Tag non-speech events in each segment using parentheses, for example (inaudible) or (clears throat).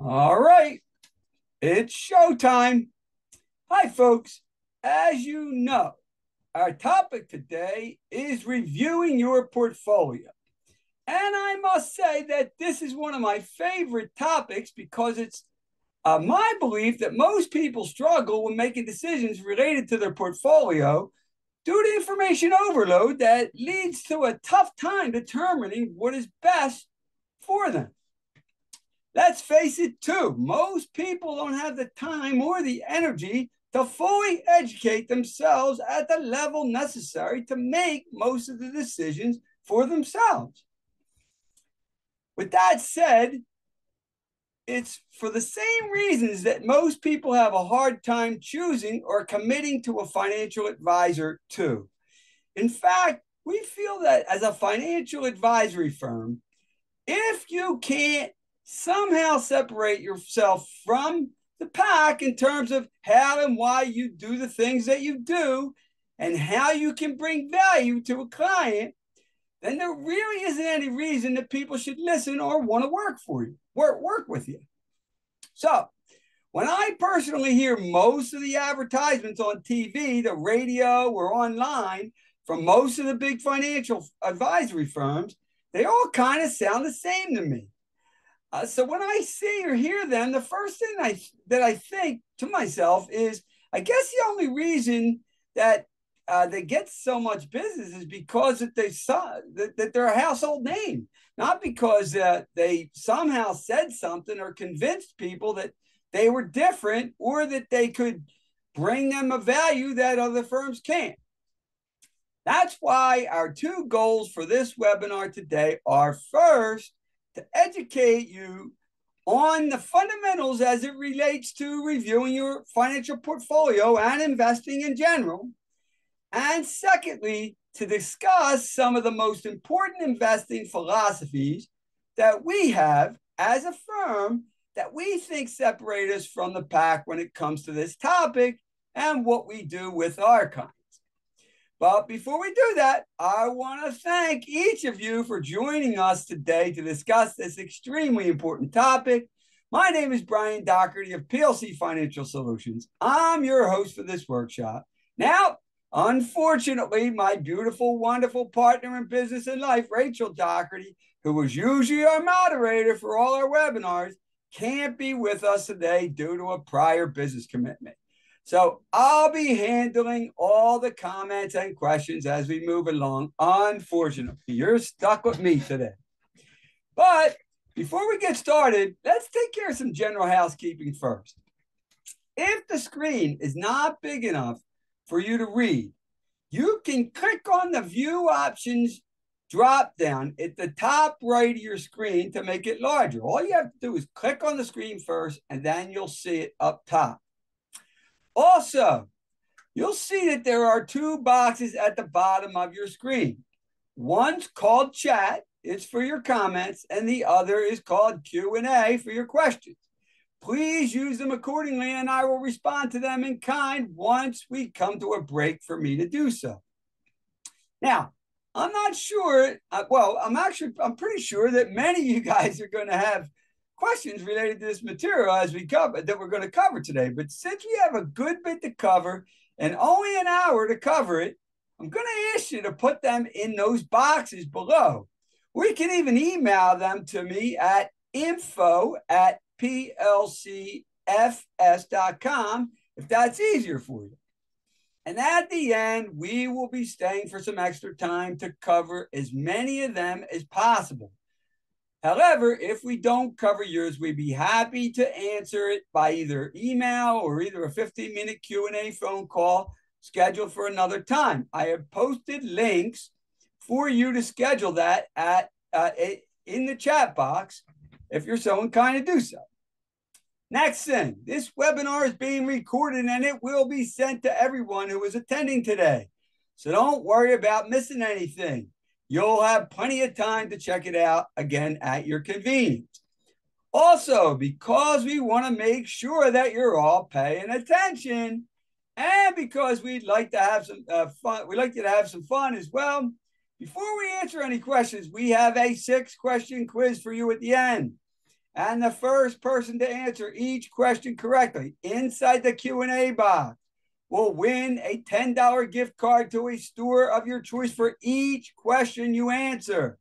All right, it's showtime. Hi, folks. As you know, our topic today is reviewing your portfolio. And I must say that this is one of my favorite topics because it's uh, my belief that most people struggle when making decisions related to their portfolio due to information overload that leads to a tough time determining what is best for them. Let's face it, too, most people don't have the time or the energy to fully educate themselves at the level necessary to make most of the decisions for themselves. With that said, it's for the same reasons that most people have a hard time choosing or committing to a financial advisor, too. In fact, we feel that as a financial advisory firm, if you can't somehow separate yourself from the pack in terms of how and why you do the things that you do and how you can bring value to a client, then there really isn't any reason that people should listen or want to work for you, work, work with you. So, when I personally hear most of the advertisements on TV, the radio, or online from most of the big financial advisory firms, they all kind of sound the same to me. Uh, so when I see or hear them, the first thing I that I think to myself is, I guess the only reason that uh, they get so much business is because that they saw that, that they're a household name, not because uh, they somehow said something or convinced people that they were different or that they could bring them a value that other firms can't. That's why our two goals for this webinar today are first, to educate you on the fundamentals as it relates to reviewing your financial portfolio and investing in general. And secondly, to discuss some of the most important investing philosophies that we have as a firm that we think separate us from the pack when it comes to this topic and what we do with our clients. But before we do that, I want to thank each of you for joining us today to discuss this extremely important topic. My name is Brian Dougherty of PLC Financial Solutions. I'm your host for this workshop. Now, unfortunately, my beautiful, wonderful partner in business and life, Rachel Dougherty, who was usually our moderator for all our webinars, can't be with us today due to a prior business commitment. So I'll be handling all the comments and questions as we move along. Unfortunately, you're stuck with me today. But before we get started, let's take care of some general housekeeping first. If the screen is not big enough for you to read, you can click on the view options drop down at the top right of your screen to make it larger. All you have to do is click on the screen first, and then you'll see it up top. Also, you'll see that there are two boxes at the bottom of your screen. One's called chat, it's for your comments, and the other is called Q&A for your questions. Please use them accordingly and I will respond to them in kind once we come to a break for me to do so. Now, I'm not sure, uh, well, I'm actually, I'm pretty sure that many of you guys are going to have questions related to this material as we cover that we're going to cover today. But since we have a good bit to cover and only an hour to cover it, I'm going to ask you to put them in those boxes below. We can even email them to me at info at plcfs.com if that's easier for you. And at the end, we will be staying for some extra time to cover as many of them as possible. However, if we don't cover yours, we'd be happy to answer it by either email or either a 15 minute Q&A phone call scheduled for another time. I have posted links for you to schedule that at uh, in the chat box if you're so inclined to do so. Next thing, this webinar is being recorded and it will be sent to everyone who is attending today. So don't worry about missing anything. You'll have plenty of time to check it out again at your convenience. Also, because we want to make sure that you're all paying attention, and because we'd like to have some uh, fun, we'd like you to have some fun as well. Before we answer any questions, we have a six question quiz for you at the end. And the first person to answer each question correctly inside the Q&A box will win a $10 gift card to a store of your choice for each question you answer.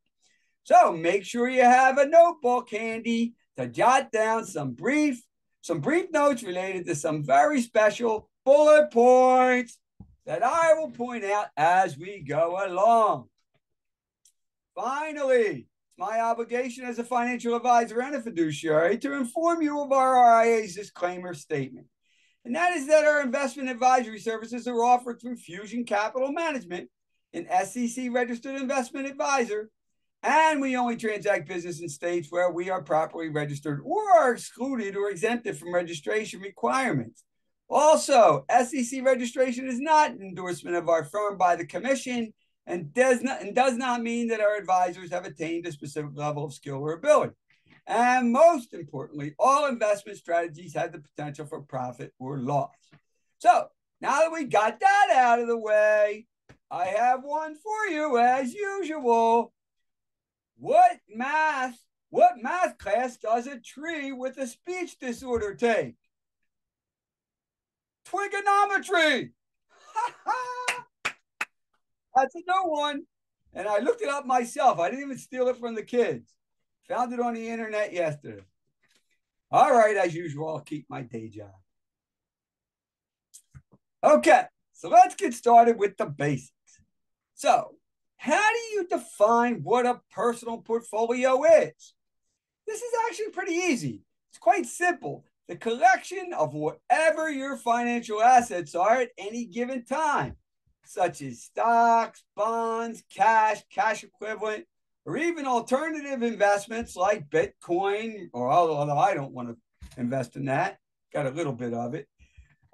So make sure you have a notebook handy to jot down some brief, some brief notes related to some very special bullet points that I will point out as we go along. Finally, it's my obligation as a financial advisor and a fiduciary to inform you of our RIA's disclaimer statement. And that is that our investment advisory services are offered through Fusion Capital Management, an SEC registered investment advisor and we only transact business in states where we are properly registered or are excluded or exempted from registration requirements. Also, SEC registration is not an endorsement of our firm by the commission and does not and does not mean that our advisors have attained a specific level of skill or ability. And most importantly, all investment strategies have the potential for profit or loss. So now that we got that out of the way, I have one for you as usual. What math, what math class does a tree with a speech disorder take? Trigonometry. (laughs) That's a new one. And I looked it up myself. I didn't even steal it from the kids. Found it on the internet yesterday. All right, as usual, I'll keep my day job. Okay, so let's get started with the basics. So, how do you define what a personal portfolio is? This is actually pretty easy. It's quite simple. The collection of whatever your financial assets are at any given time, such as stocks, bonds, cash, cash equivalent, or even alternative investments like Bitcoin, or although I don't want to invest in that, got a little bit of it.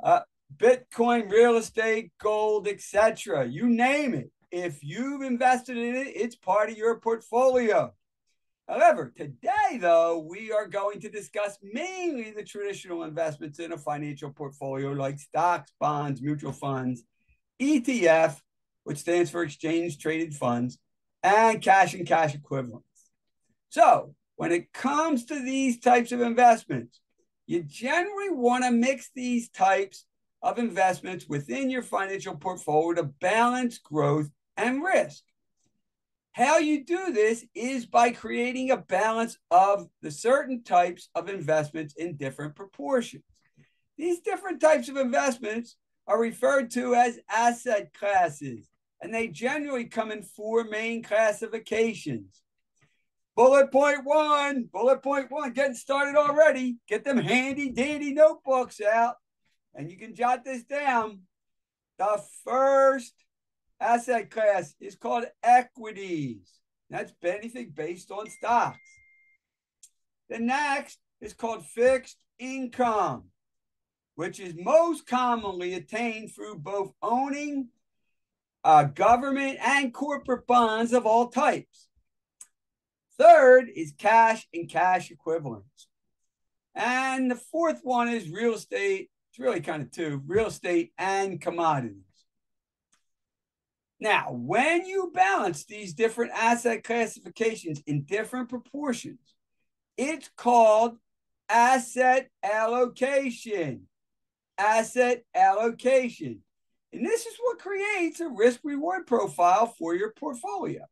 Uh, Bitcoin, real estate, gold, etc. You name it. If you've invested in it, it's part of your portfolio. However, today, though, we are going to discuss mainly the traditional investments in a financial portfolio like stocks, bonds, mutual funds, ETF, which stands for exchange traded funds, and cash and cash equivalents. So, when it comes to these types of investments, you generally want to mix these types of investments within your financial portfolio to balance growth and risk. How you do this is by creating a balance of the certain types of investments in different proportions. These different types of investments are referred to as asset classes, and they generally come in four main classifications. Bullet point one, bullet point one, getting started already. Get them handy dandy notebooks out, and you can jot this down. The first asset class is called equities. That's anything based on stocks. The next is called fixed income, which is most commonly attained through both owning uh, government and corporate bonds of all types. Third is cash and cash equivalents. And the fourth one is real estate. It's really kind of two real estate and commodities. Now, when you balance these different asset classifications in different proportions, it's called asset allocation. Asset allocation. And this is what creates a risk reward profile for your portfolio,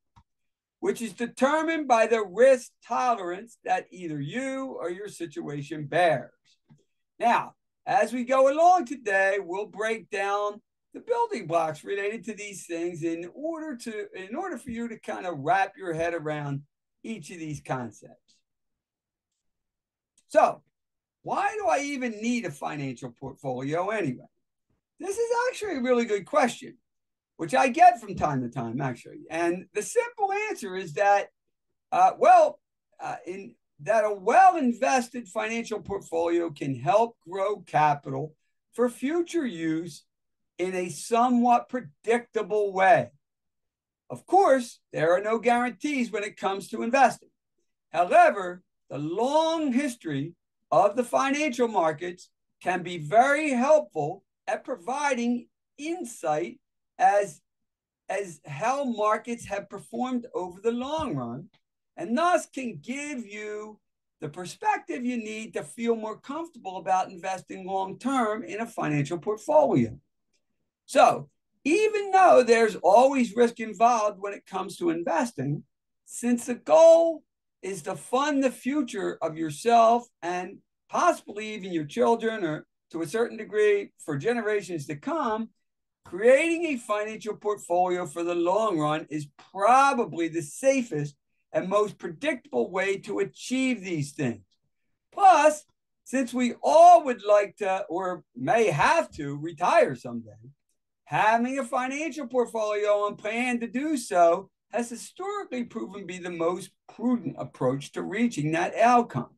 which is determined by the risk tolerance that either you or your situation bears. Now, as we go along today, we'll break down the building blocks related to these things in order to in order for you to kind of wrap your head around each of these concepts. So, why do I even need a financial portfolio anyway? This is actually a really good question, which I get from time to time, actually. And the simple answer is that, uh, well, uh, in that a well invested financial portfolio can help grow capital for future use in a somewhat predictable way. Of course, there are no guarantees when it comes to investing. However, the long history of the financial markets can be very helpful at providing insight as, as how markets have performed over the long run, and thus can give you the perspective you need to feel more comfortable about investing long term in a financial portfolio. So, even though there's always risk involved when it comes to investing, since the goal is to fund the future of yourself and possibly even your children or to a certain degree for generations to come, creating a financial portfolio for the long run is probably the safest and most predictable way to achieve these things. Plus, since we all would like to or may have to retire someday, having a financial portfolio and plan to do so has historically proven to be the most prudent approach to reaching that outcome.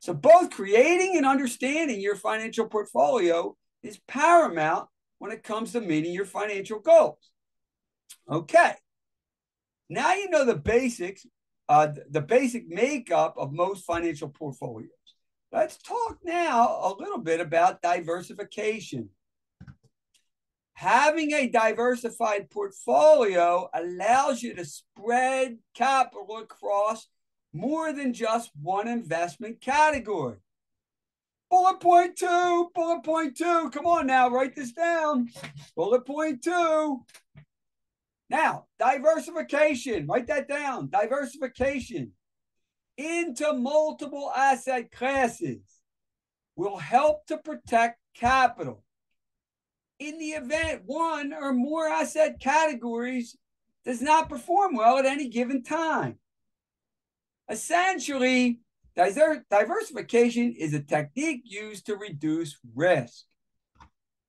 So, both creating and understanding your financial portfolio is paramount when it comes to meeting your financial goals. Okay. Now you know the basics, uh, the basic makeup of most financial portfolios. Let's talk now a little bit about diversification. Having a diversified portfolio allows you to spread capital across more than just one investment category. Bullet point two, bullet point two. Come on now, write this down. Bullet point two. Now, diversification, write that down. Diversification into multiple asset classes will help to protect capital in the event one or more asset categories does not perform well at any given time. Essentially, diversification is a technique used to reduce risk.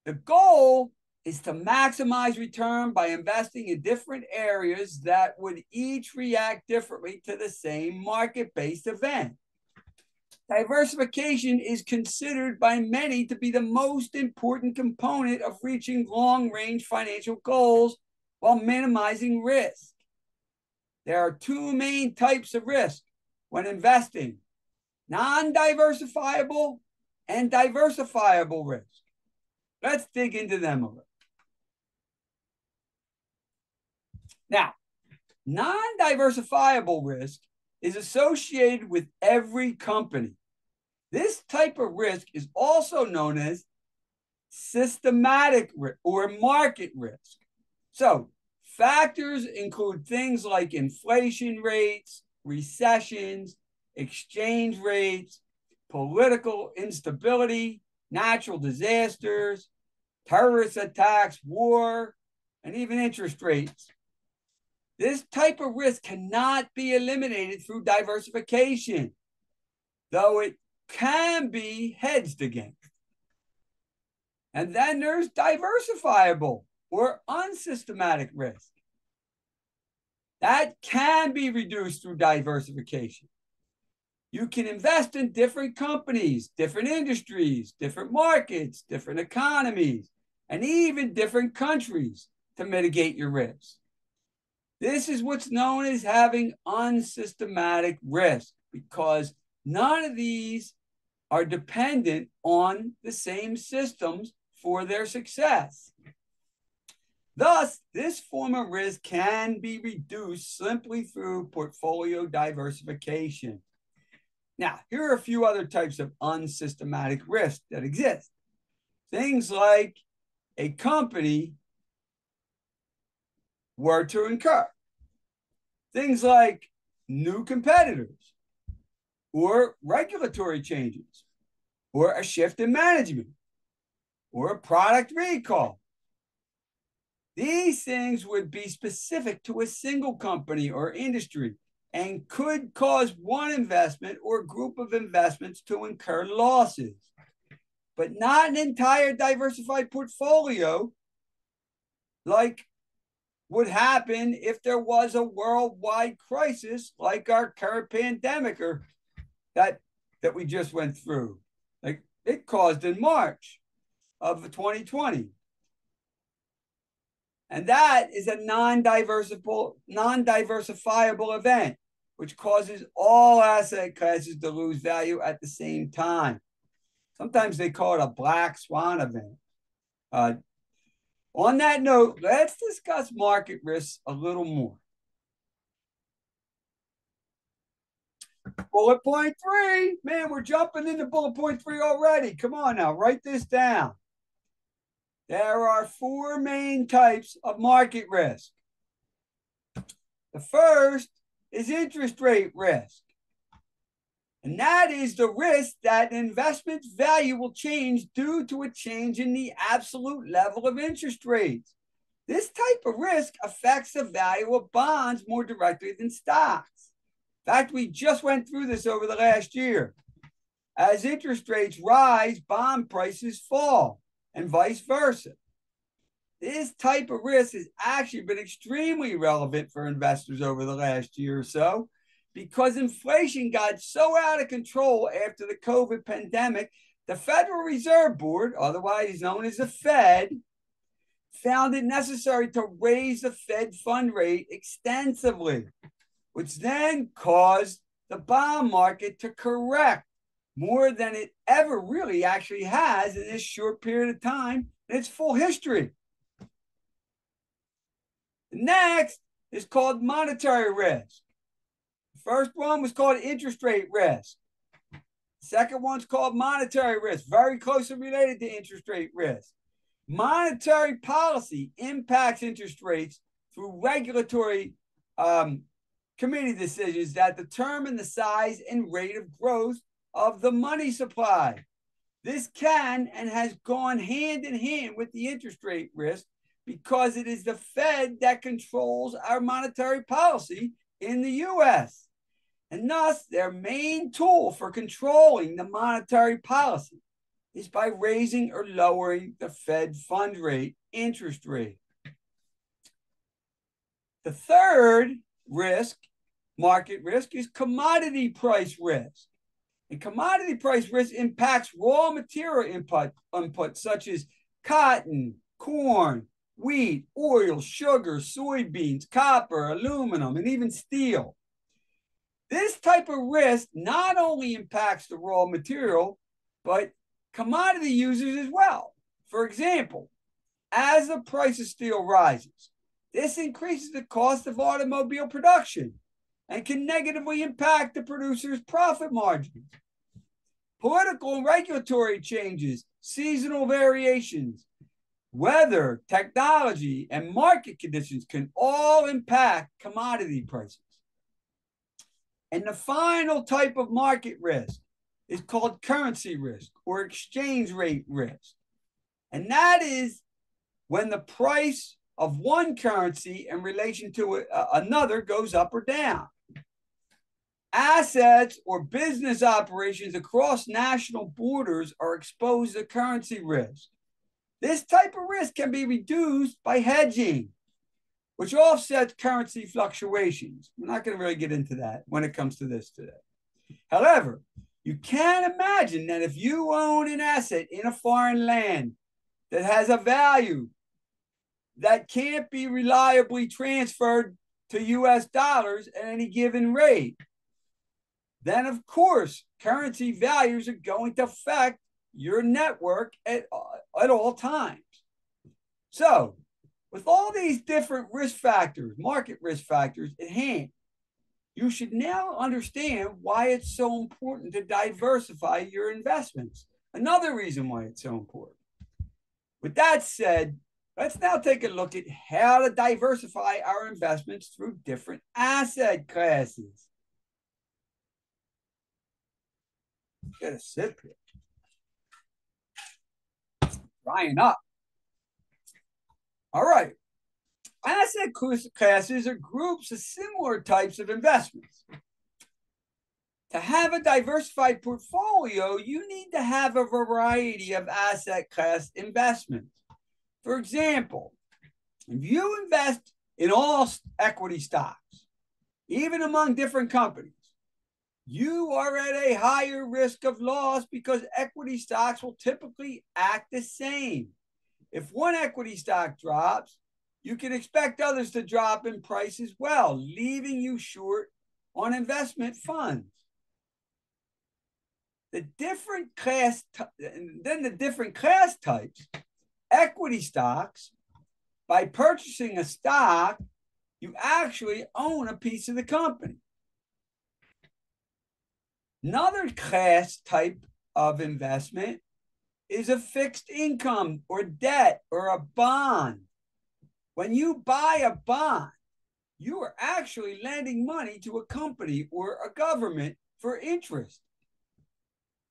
The goal is to maximize return by investing in different areas that would each react differently to the same market based event. Diversification is considered by many to be the most important component of reaching long range financial goals while minimizing risk. There are two main types of risk when investing non diversifiable and diversifiable risk. Let's dig into them a little. Now, non diversifiable risk is associated with every company this type of risk is also known as systematic or market risk. So, factors include things like inflation rates, recessions, exchange rates, political instability, natural disasters, terrorist attacks, war, and even interest rates. This type of risk cannot be eliminated through diversification, though it can be hedged against. And then there's diversifiable or unsystematic risk. That can be reduced through diversification. You can invest in different companies, different industries, different markets, different economies, and even different countries to mitigate your risk. This is what's known as having unsystematic risk because none of these are dependent on the same systems for their success. Thus, this form of risk can be reduced simply through portfolio diversification. Now, here are a few other types of unsystematic risk that exist. Things like a company were to incur. Things like new competitors or regulatory changes, or a shift in management, or a product recall. These things would be specific to a single company or industry and could cause one investment or group of investments to incur losses, but not an entire diversified portfolio like would happen if there was a worldwide crisis like our current pandemic or that that we just went through. Like it caused in March of 2020. And that is a non-diversifiable, non-diversifiable event, which causes all asset classes to lose value at the same time. Sometimes they call it a black swan event. Uh, on that note, let's discuss market risks a little more. Bullet point three. Man, we're jumping into bullet point three already. Come on now, write this down. There are four main types of market risk. The first is interest rate risk. And that is the risk that investment value will change due to a change in the absolute level of interest rates. This type of risk affects the value of bonds more directly than stocks. In fact, we just went through this over the last year. As interest rates rise, bond prices fall, and vice versa. This type of risk has actually been extremely relevant for investors over the last year or so because inflation got so out of control after the COVID pandemic. The Federal Reserve Board, otherwise known as the Fed, found it necessary to raise the Fed fund rate extensively, which then caused the bond market to correct more than it ever really actually has in this short period of time in its full history. The next is called monetary risk. The first one was called interest rate risk. Second one's called monetary risk, very closely related to interest rate risk. Monetary policy impacts interest rates through regulatory um, committee decisions that determine the size and rate of growth of the money supply. This can and has gone hand in hand with the interest rate risk because it is the Fed that controls our monetary policy in the US. And thus, their main tool for controlling the monetary policy is by raising or lowering the Fed fund rate interest rate. The third risk, market risk, is commodity price risk. And commodity price risk impacts raw material input, input such as cotton, corn, wheat, oil, sugar, soybeans, copper, aluminum, and even steel. This type of risk not only impacts the raw material, but commodity users as well. For example, as the price of steel rises, this increases the cost of automobile production and can negatively impact the producer's profit margins. Political and regulatory changes, seasonal variations, weather, technology, and market conditions can all impact commodity prices. And the final type of market risk is called currency risk or exchange rate risk. And that is when the price of one currency in relation to uh, another goes up or down. Assets or business operations across national borders are exposed to currency risk. This type of risk can be reduced by hedging, which offsets currency fluctuations. We're not going to really get into that when it comes to this today. However, you can imagine that if you own an asset in a foreign land that has a value that can't be reliably transferred to US dollars at any given rate, then of course currency values are going to affect your network at, at all times. So, with all these different risk factors, market risk factors at hand, you should now understand why it's so important to diversify your investments. Another reason why it's so important. With that said, let's now take a look at how to diversify our investments through different asset classes. Get a sip here. Drying up. All right. Asset classes are groups of similar types of investments. To have a diversified portfolio, you need to have a variety of asset class investments. For example, if you invest in all equity stocks, even among different companies, you are at a higher risk of loss because equity stocks will typically act the same. If one equity stock drops, you can expect others to drop in price as well, leaving you short on investment funds. The different class, then the different class types, equity stocks, by purchasing a stock, you actually own a piece of the company. Another class type of investment is a fixed income or debt or a bond. When you buy a bond, you are actually lending money to a company or a government for interest.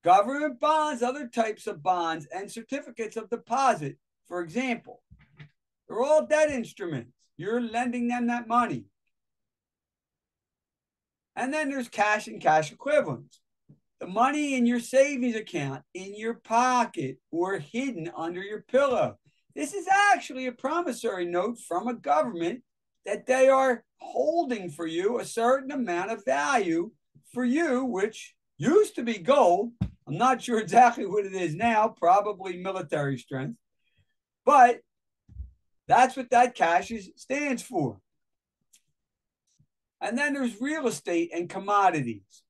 Government bonds, other types of bonds, and certificates of deposit, for example, they're all debt instruments. You're lending them that money. And then there's cash and cash equivalents. The money in your savings account, in your pocket, or hidden under your pillow. This is actually a promissory note from a government that they are holding for you a certain amount of value for you, which used to be gold. I'm not sure exactly what it is now, probably military strength. But that's what that cash is, stands for. And then there's real estate and commodities.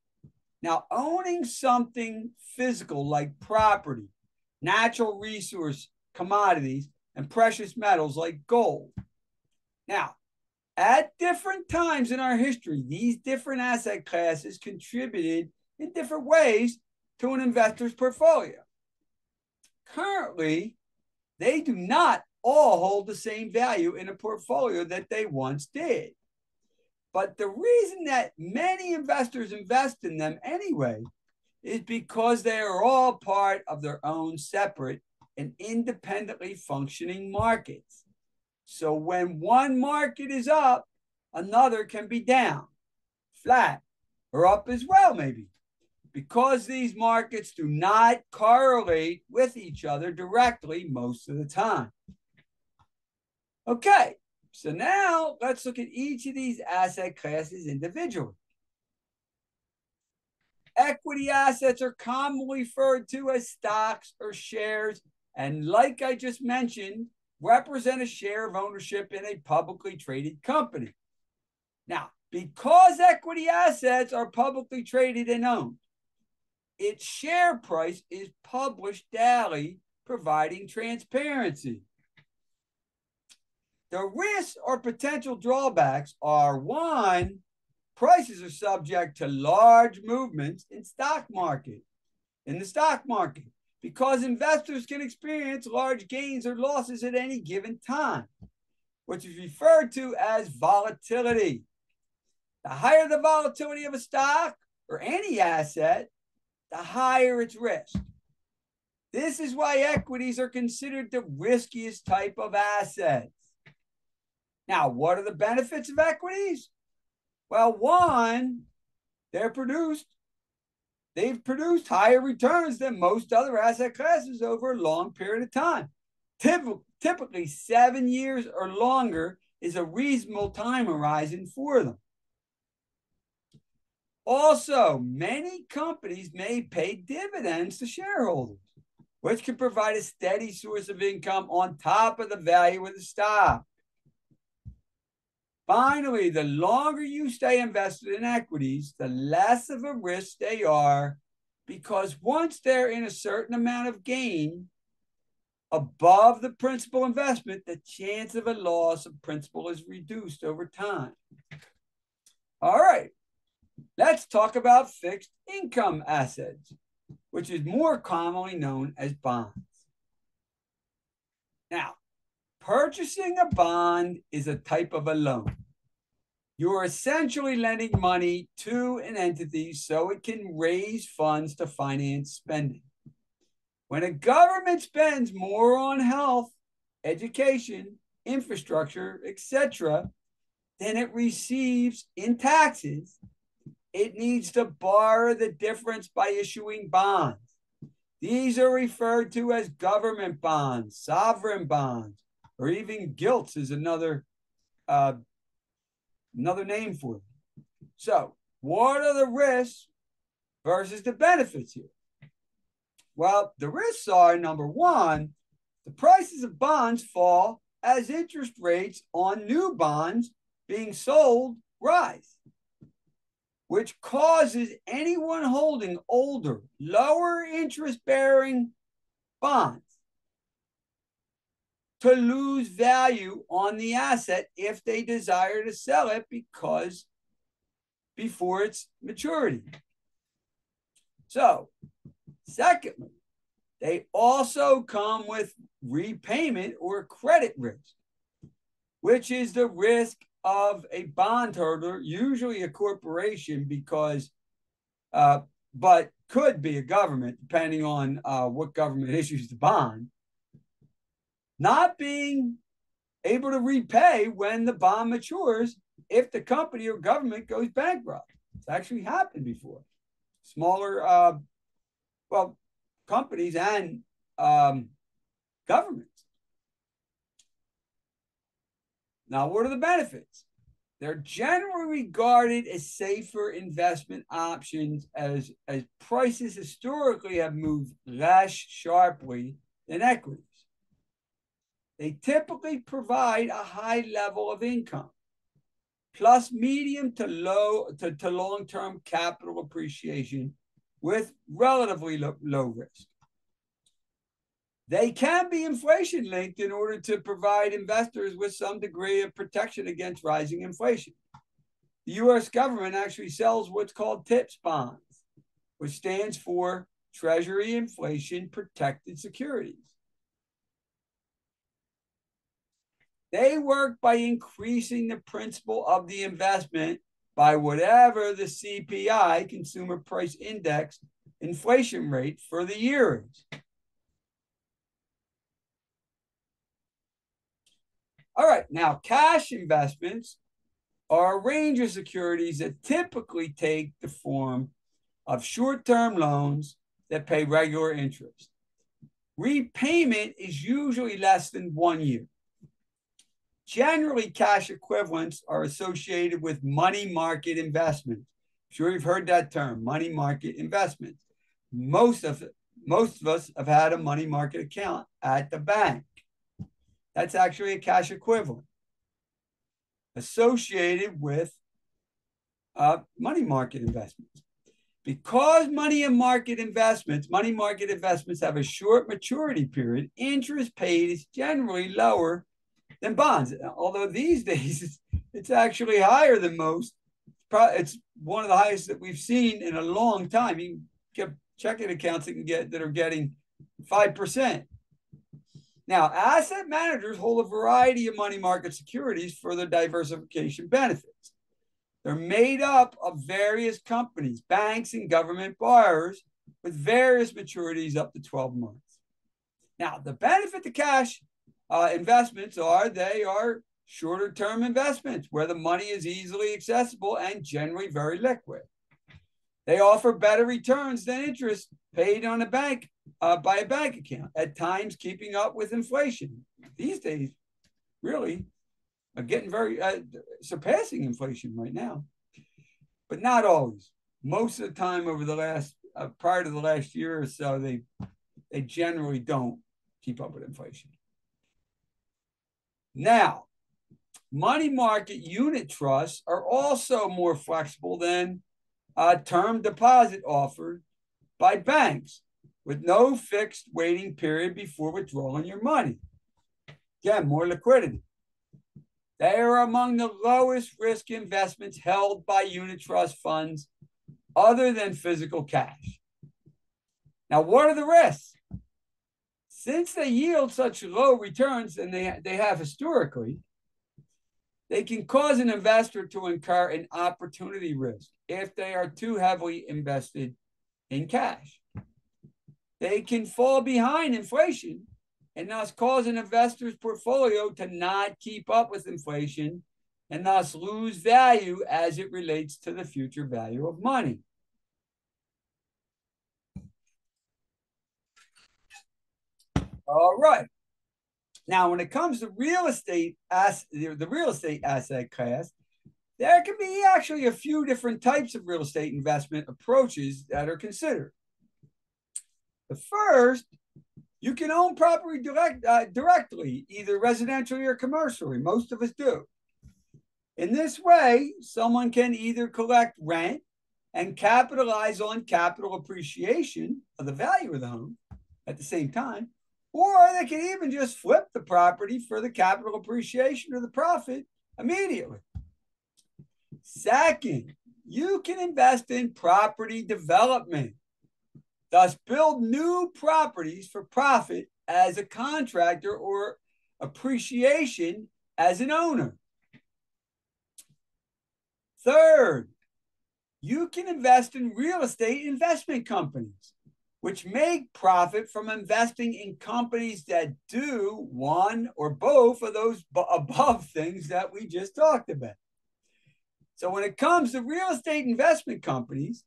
Now, owning something physical like property, natural resource commodities, and precious metals like gold. Now, at different times in our history, these different asset classes contributed in different ways to an investor's portfolio. Currently, they do not all hold the same value in a portfolio that they once did. But the reason that many investors invest in them anyway is because they are all part of their own separate and independently functioning markets. So when one market is up, another can be down, flat, or up as well, maybe. Because these markets do not correlate with each other directly most of the time. Okay, so now let's look at each of these asset classes individually. Equity assets are commonly referred to as stocks or shares, and like I just mentioned, represent a share of ownership in a publicly traded company. Now, because equity assets are publicly traded and owned, its share price is published daily, providing transparency. The risks or potential drawbacks are one, prices are subject to large movements in stock market, in the stock market, because investors can experience large gains or losses at any given time, which is referred to as volatility. The higher the volatility of a stock or any asset, the higher its risk. This is why equities are considered the riskiest type of asset. Now, what are the benefits of equities? Well, one, they're produced, they've produced higher returns than most other asset classes over a long period of time. Typically, seven years or longer is a reasonable time horizon for them. Also, many companies may pay dividends to shareholders, which can provide a steady source of income on top of the value of the stock. Finally, the longer you stay invested in equities, the less of a risk they are because once they're in a certain amount of gain above the principal investment, the chance of a loss of principal is reduced over time. All right, let's talk about fixed income assets, which is more commonly known as bonds. Now, Purchasing a bond is a type of a loan. You're essentially lending money to an entity so it can raise funds to finance spending. When a government spends more on health, education, infrastructure, etc., than it receives in taxes, it needs to borrow the difference by issuing bonds. These are referred to as government bonds, sovereign bonds, or even gilt is another uh, another name for it. So, what are the risks versus the benefits here? Well, the risks are number one, the prices of bonds fall as interest rates on new bonds being sold rise, which causes anyone holding older, lower interest bearing bonds to lose value on the asset if they desire to sell it because before its maturity. So, secondly, they also come with repayment or credit risk, which is the risk of a bondholder, usually a corporation, because, uh, but could be a government, depending on uh, what government (laughs) issues the bond, not being able to repay when the bond matures if the company or government goes bankrupt. It's actually happened before. Smaller, uh, well, companies and um, governments. Now, what are the benefits? They're generally regarded as safer investment options as, as prices historically have moved less sharply than equities. They typically provide a high level of income, plus medium to low to, to long-term capital appreciation with relatively low, low risk. They can be inflation linked in order to provide investors with some degree of protection against rising inflation. The US government actually sells what's called TIPS bonds, which stands for Treasury Inflation Protected Securities. They work by increasing the principal of the investment by whatever the CPI, Consumer Price Index, inflation rate for the year is. All right, now cash investments are a range of securities that typically take the form of short term loans that pay regular interest. Repayment is usually less than one year. Generally, cash equivalents are associated with money market investments. I'm sure you've heard that term, money market investments. Most of most of us have had a money market account at the bank. That's actually a cash equivalent associated with uh, money market investments. Because money and market investments, money market investments have a short maturity period, interest paid is generally lower than bonds. Although these (laughs) days it's, it's actually higher than most. It's one of the highest that we've seen in a long time. You get checking accounts that can get that are getting five percent. Now, asset managers hold a variety of money market securities for their diversification benefits. They're made up of various companies, banks, and government borrowers with various maturities up to 12 months. Now, the benefit to cash uh, investments are they are shorter term investments where the money is easily accessible and generally very liquid. They offer better returns than interest paid on a bank uh, by a bank account, at times keeping up with inflation. These days, really, are getting very uh, surpassing inflation right now, but not always. Most of the time, over the last uh, prior to the last year or so, they they generally don't keep up with inflation. Now, money market unit trusts are also more flexible than uh, term deposit offered by banks with no fixed waiting period before withdrawing your money. Again, more liquidity. They are among the lowest risk investments held by unit trust funds other than physical cash. Now, what are the risks? Since they yield such low returns and they, they have historically, they can cause an investor to incur an opportunity risk if they are too heavily invested in cash they can fall behind inflation and thus cause an investor's portfolio to not keep up with inflation and thus lose value as it relates to the future value of money. All right. Now, when it comes to real estate, as the real estate asset class, there can be actually a few different types of real estate investment approaches that are considered. The first, you can own property direct, uh, directly, either residentially or commercially. Most of us do. In this way, someone can either collect rent and capitalize on capital appreciation of the value of the home at the same time, or they can even just flip the property for the capital appreciation or the profit immediately. Second, you can invest in property development thus build new properties for profit as a contractor or appreciation as an owner. Third, you can invest in real estate investment companies, which make profit from investing in companies that do one or both of those above (laughs) things that we just talked about. So, when it comes to real estate investment companies,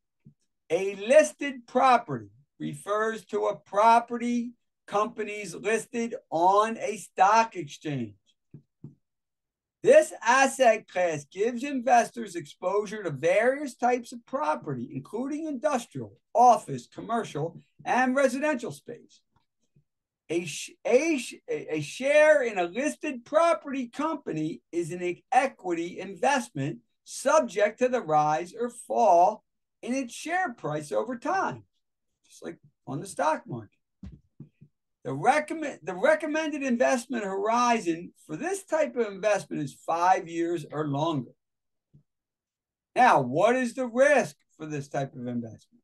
a listed property refers to a property companies listed on a stock exchange. This asset class gives investors exposure to various types of property, including industrial, office, commercial, and residential space. A, a, a share in a listed property company is an equity investment subject to the rise or fall in its share price over time, just like on the stock market. The recommend the recommended investment horizon for this type of investment is five years or longer. Now, what is the risk for this type of investment?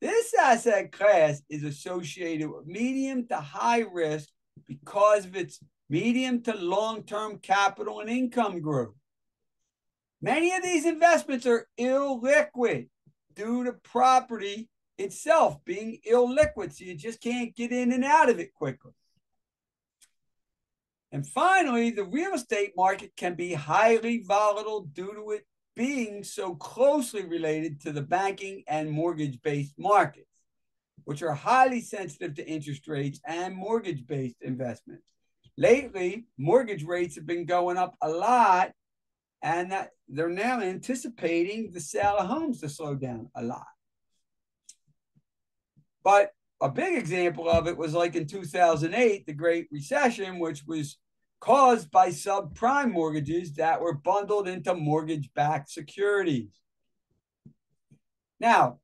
This asset class is associated with medium to high risk because of its medium to long term capital and income growth. Many of these investments are illiquid due to property itself being illiquid, so you just can't get in and out of it quickly. And finally, the real estate market can be highly volatile due to it being so closely related to the banking and mortgage based markets, which are highly sensitive to interest rates and mortgage based investments. Lately, mortgage rates have been going up a lot, and that they're now anticipating the sale of homes to slow down a lot. But a big example of it was like in 2008, the Great Recession, which was caused by subprime mortgages that were bundled into mortgage backed securities. Now,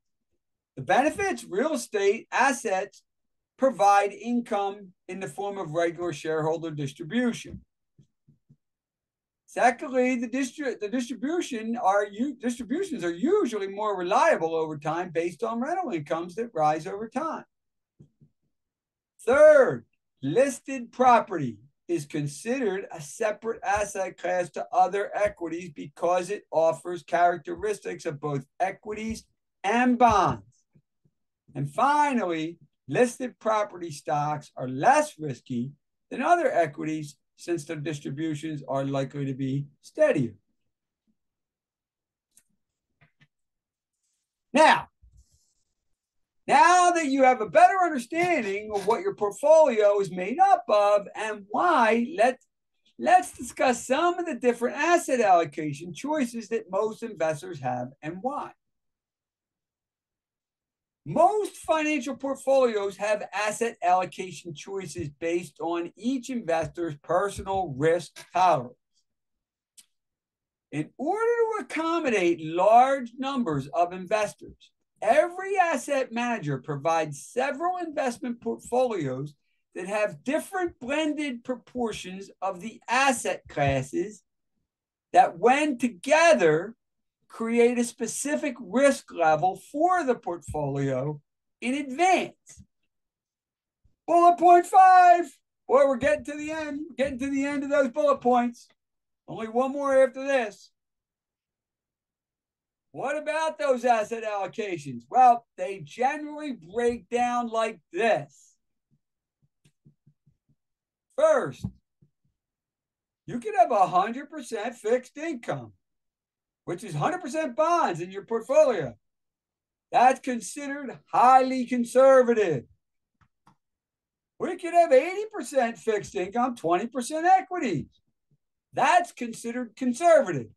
the benefits real estate assets provide income in the form of regular shareholder distribution. Secondly, the, distri- the distribution are u- distributions are usually more reliable over time based on rental incomes that rise over time. Third, listed property is considered a separate asset class to other equities because it offers characteristics of both equities and bonds. And finally, listed property stocks are less risky than other equities since their distributions are likely to be steadier. Now, now that you have a better understanding of what your portfolio is made up of and why, let, let's discuss some of the different asset allocation choices that most investors have and why. Most financial portfolios have asset allocation choices based on each investor's personal risk tolerance. In order to accommodate large numbers of investors, every asset manager provides several investment portfolios that have different blended proportions of the asset classes that, when together, create a specific risk level for the portfolio in advance. Bullet point five. Boy, we're getting to the end, getting to the end of those bullet points. Only one more after this. What about those asset allocations? Well, they generally break down like this. First, you can have 100% fixed income which is 100% bonds in your portfolio. That's considered highly conservative. We could have 80% fixed income, 20% equities. That's considered conservative.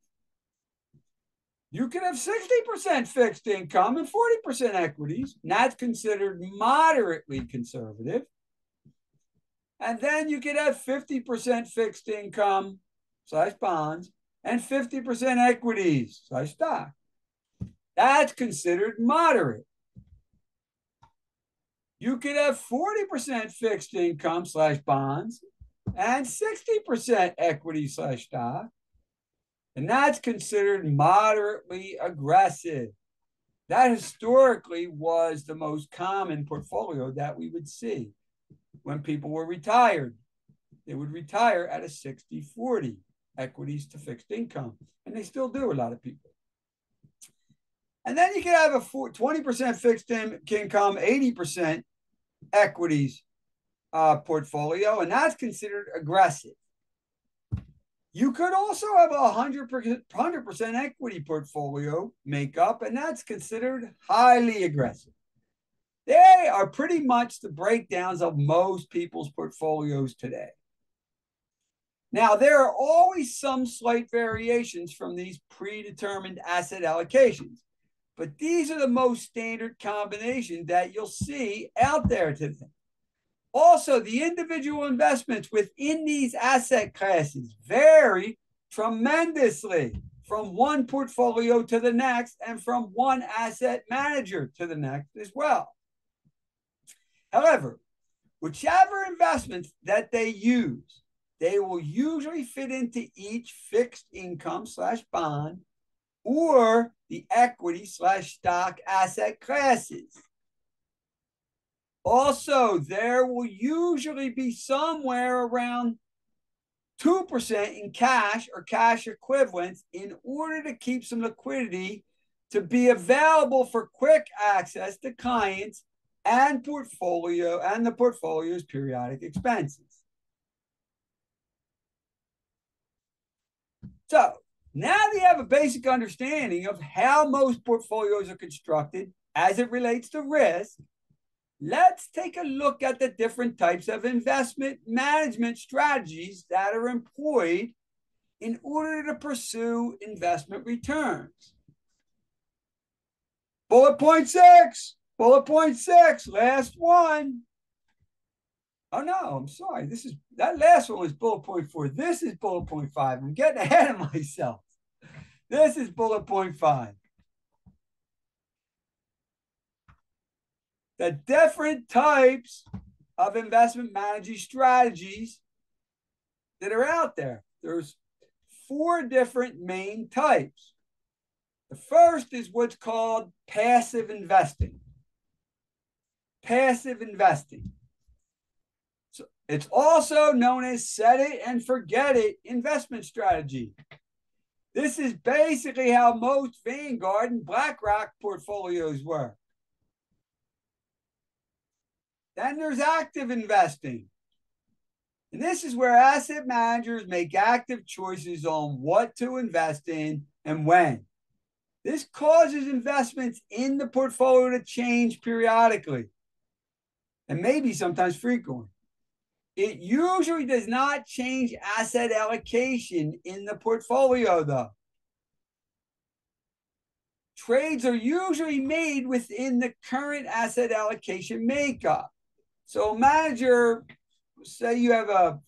You could have 60% fixed income and 40% equities. And that's considered moderately conservative. And then you could have 50% fixed income slash bonds and 50% equities, so stock. That's considered moderate. You could have 40% fixed income slash bonds and 60% equity slash stock. And that's considered moderately aggressive. That historically was the most common portfolio that we would see when people were retired. They would retire at a 60 40 equities to fixed income, and they still do, a lot of people. And then you can have a 20% fixed income, 80% equities uh, portfolio, and that's considered aggressive. You could also have a 100%, 100% equity portfolio makeup, and that's considered highly aggressive. They are pretty much the breakdowns of most people's portfolios today. Now, there are always some slight variations from these predetermined asset allocations, but these are the most standard combinations that you'll see out there today. Also, the individual investments within these asset classes vary tremendously from one portfolio to the next and from one asset manager to the next as well. However, whichever investments that they use, they will usually fit into each fixed income slash bond or the equity slash stock asset classes. Also, there will usually be somewhere around 2% in cash or cash equivalents in order to keep some liquidity to be available for quick access to clients and portfolio and the portfolio's periodic expenses. So now that you have a basic understanding of how most portfolios are constructed as it relates to risk, let's take a look at the different types of investment management strategies that are employed in order to pursue investment returns. Bullet point six, bullet point six, last one. Oh no, I'm sorry. This is that last one was bullet point four. This is bullet point five. I'm getting ahead of (laughs) myself. This is bullet point five. the different types of investment managing strategies that are out there. There's four different main types. The first is what's called passive investing. Passive investing. It's also known as set it and forget it investment strategy. This is basically how most Vanguard and BlackRock portfolios work. Then there's active investing. And this is where asset managers make active choices on what to invest in and when. This causes investments in the portfolio to change periodically and maybe sometimes frequently. It usually does not change asset allocation in the portfolio, though. Trades are usually made within the current asset allocation makeup. So manager, say you have a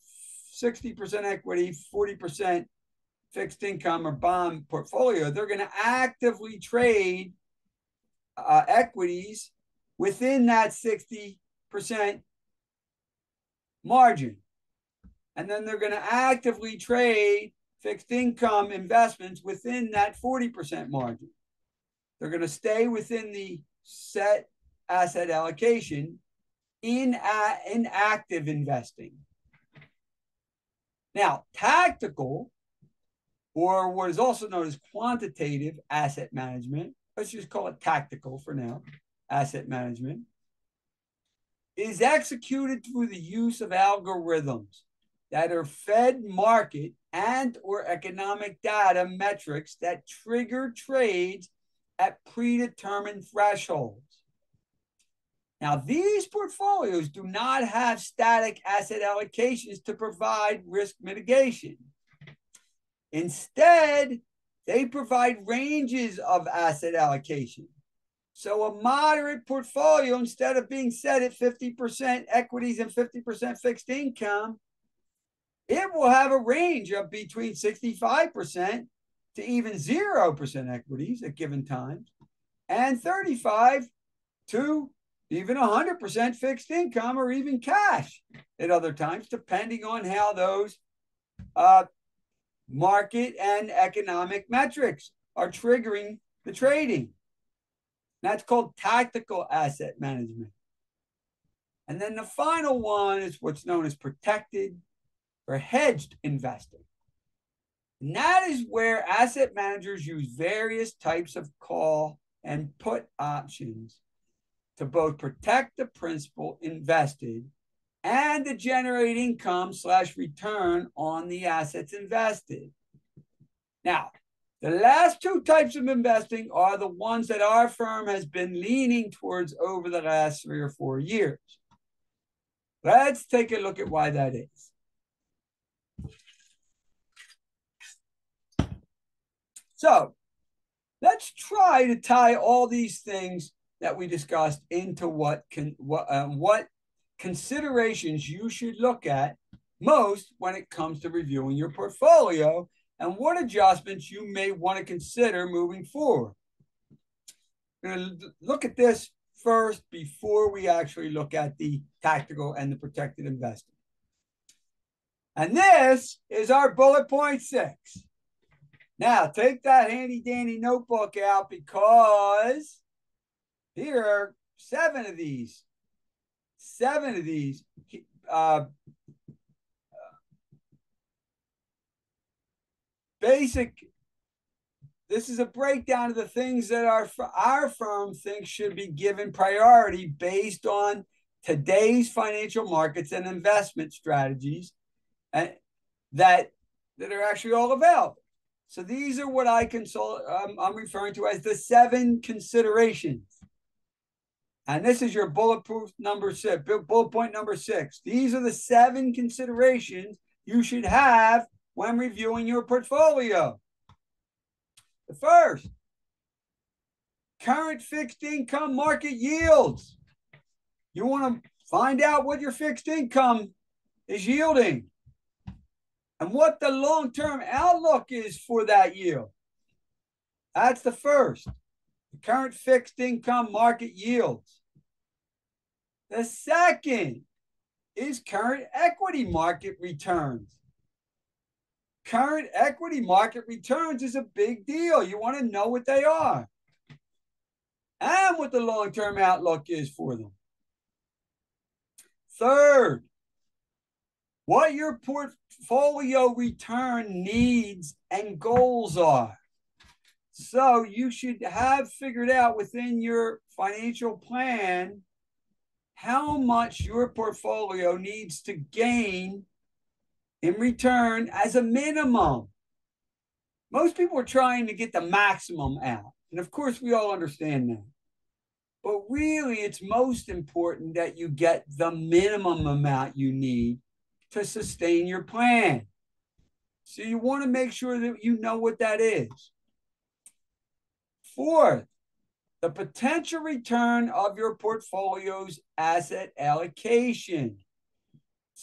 60% equity, 40% fixed income or bond portfolio, they're going to actively trade uh, equities within that 60% margin. And then they're going to actively trade fixed income investments within that 40% margin. They're going to stay within the set asset allocation in, uh, in active investing. Now, tactical, or what is also known as quantitative asset management, let's just call it tactical for now, asset management, is executed through the use of algorithms that are fed market and or economic data metrics that trigger trades at predetermined thresholds. Now, these portfolios do not have static asset allocations to provide risk mitigation. Instead, they provide ranges of asset allocation. So, a moderate portfolio, instead of being set at 50% equities and 50% fixed income, it will have a range of between 65% to even 0% equities at given times and 35 to even 100% fixed income or even cash at other times, depending on how those uh, market and economic metrics are triggering the trading. That's called tactical asset management. And then the final one is what's known as protected or hedged investing. And that is where asset managers use various types of call and put options to both protect the principal invested and to generate income slash return on the assets invested. Now, the last two types of investing are the ones that our firm has been leaning towards over the last three or four years. Let's take a look at why that is. So let's try to tie all these things that we discussed into what can what uh, what considerations you should look at most when it comes to reviewing your portfolio and what adjustments you may want to consider moving forward. We're going to look at this first before we actually look at the tactical and the protected investment. And this is our bullet point six. Now, take that handy dandy notebook out because here are seven of these. Seven of these uh, basic. This is a breakdown of the things that our our firm thinks should be given priority based on today's financial markets and investment strategies, and that that are actually all available. So these are what I consult. Um, I'm referring to as the seven considerations. And this is your bulletproof number six, bullet point number six. These are the seven considerations you should have when reviewing your portfolio. The first, current fixed income market yields. You want to find out what your fixed income is yielding and what the long term outlook is for that yield. That's the first. The current fixed income market yields. The second is current equity market returns. Current equity market returns is a big deal. You want to know what they are and what the long term outlook is for them. Third, what your portfolio return needs and goals are. So you should have figured out within your financial plan how much your portfolio needs to gain in return as a minimum. Most people are trying to get the maximum out. And of course, we all understand that. But really, it's most important that you get the minimum amount you need to sustain your plan. So you want to make sure that you know what that is. Fourth, the potential return of your portfolio's asset allocation.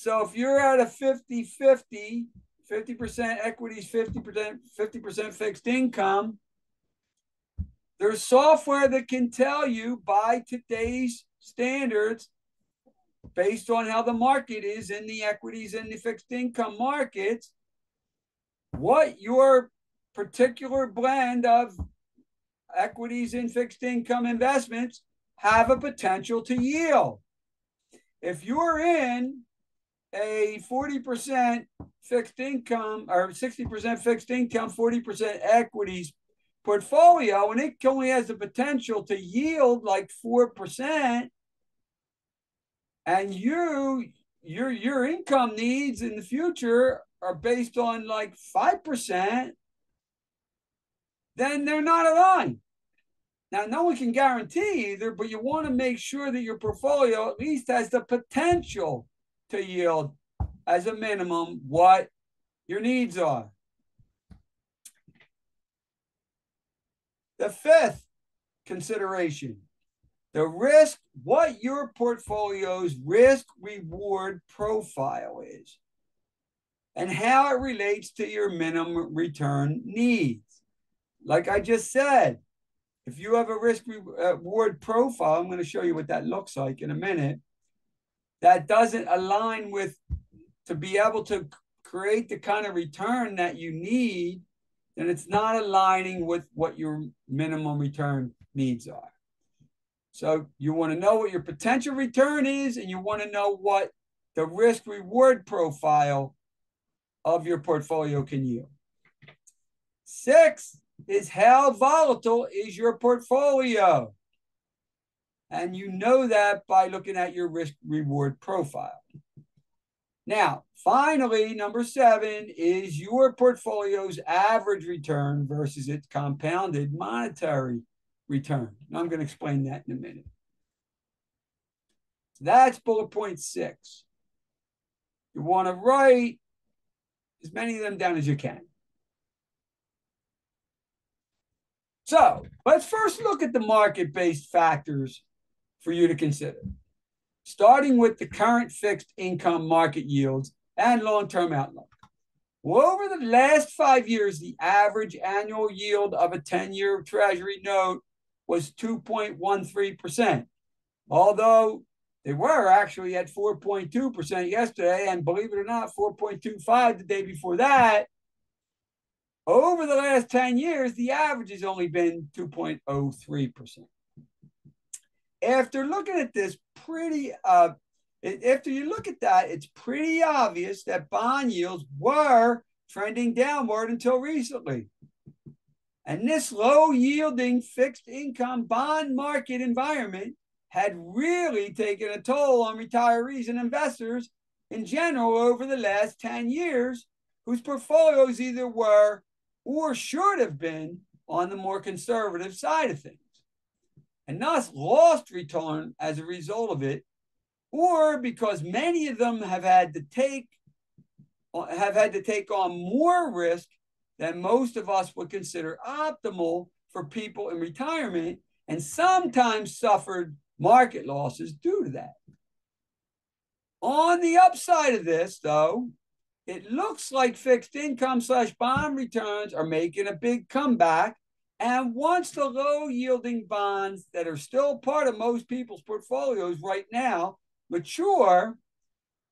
So if you're at a 50 50, 50% equities, 50%, 50% fixed income, there's software that can tell you by today's standards based on how the market is in the equities and the fixed income markets, what your particular blend of equities and fixed income investments have a potential to yield. If you're in a 40% fixed income or 60% fixed income, 40% equities portfolio, and it only has the potential to yield like 4%, and you your your income needs in the future are based on like 5%, then they're not aligned. Now, no one can guarantee either, but you want to make sure that your portfolio at least has the potential to yield as a minimum what your needs are. The fifth consideration the risk, what your portfolio's risk reward profile is, and how it relates to your minimum return needs. Like I just said, if you have a risk uh, reward profile, I'm going to show you what that looks like in a minute, that doesn't align with to be able to create the kind of return that you need, then it's not aligning with what your minimum return needs are. So you want to know what your potential return is, and you want to know what the risk reward profile of your portfolio can yield. Six is how volatile is your portfolio? And you know that by looking at your risk reward profile. Now, finally, number seven is your portfolio's average return versus its compounded monetary return. And I'm going to explain that in a minute. So that's bullet point six. You want to write as many of them down as you can. So let's first look at the market based factors for you to consider, starting with the current fixed income market yields and long term outlook. Well, over the last five years, the average annual yield of a 10 year Treasury note was 2.13%, although they were actually at 4.2% yesterday, and believe it or not, 4.25 the day before that. Over the last 10 years, the average has only been 2.03%. After looking at this pretty, uh, after you look at that, it's pretty obvious that bond yields were trending downward until recently. And this low yielding fixed income bond market environment had really taken a toll on retirees and investors in general over the last 10 years, whose portfolios either were or should have been on the more conservative side of things, and thus lost return as a result of it, or because many of them have had to take uh, have had to take on more risk than most of us would consider optimal for people in retirement and sometimes suffered market losses due to that. On the upside of this, though, it looks like fixed income slash bond returns are making a big comeback. And once the low yielding bonds that are still part of most people's portfolios right now mature,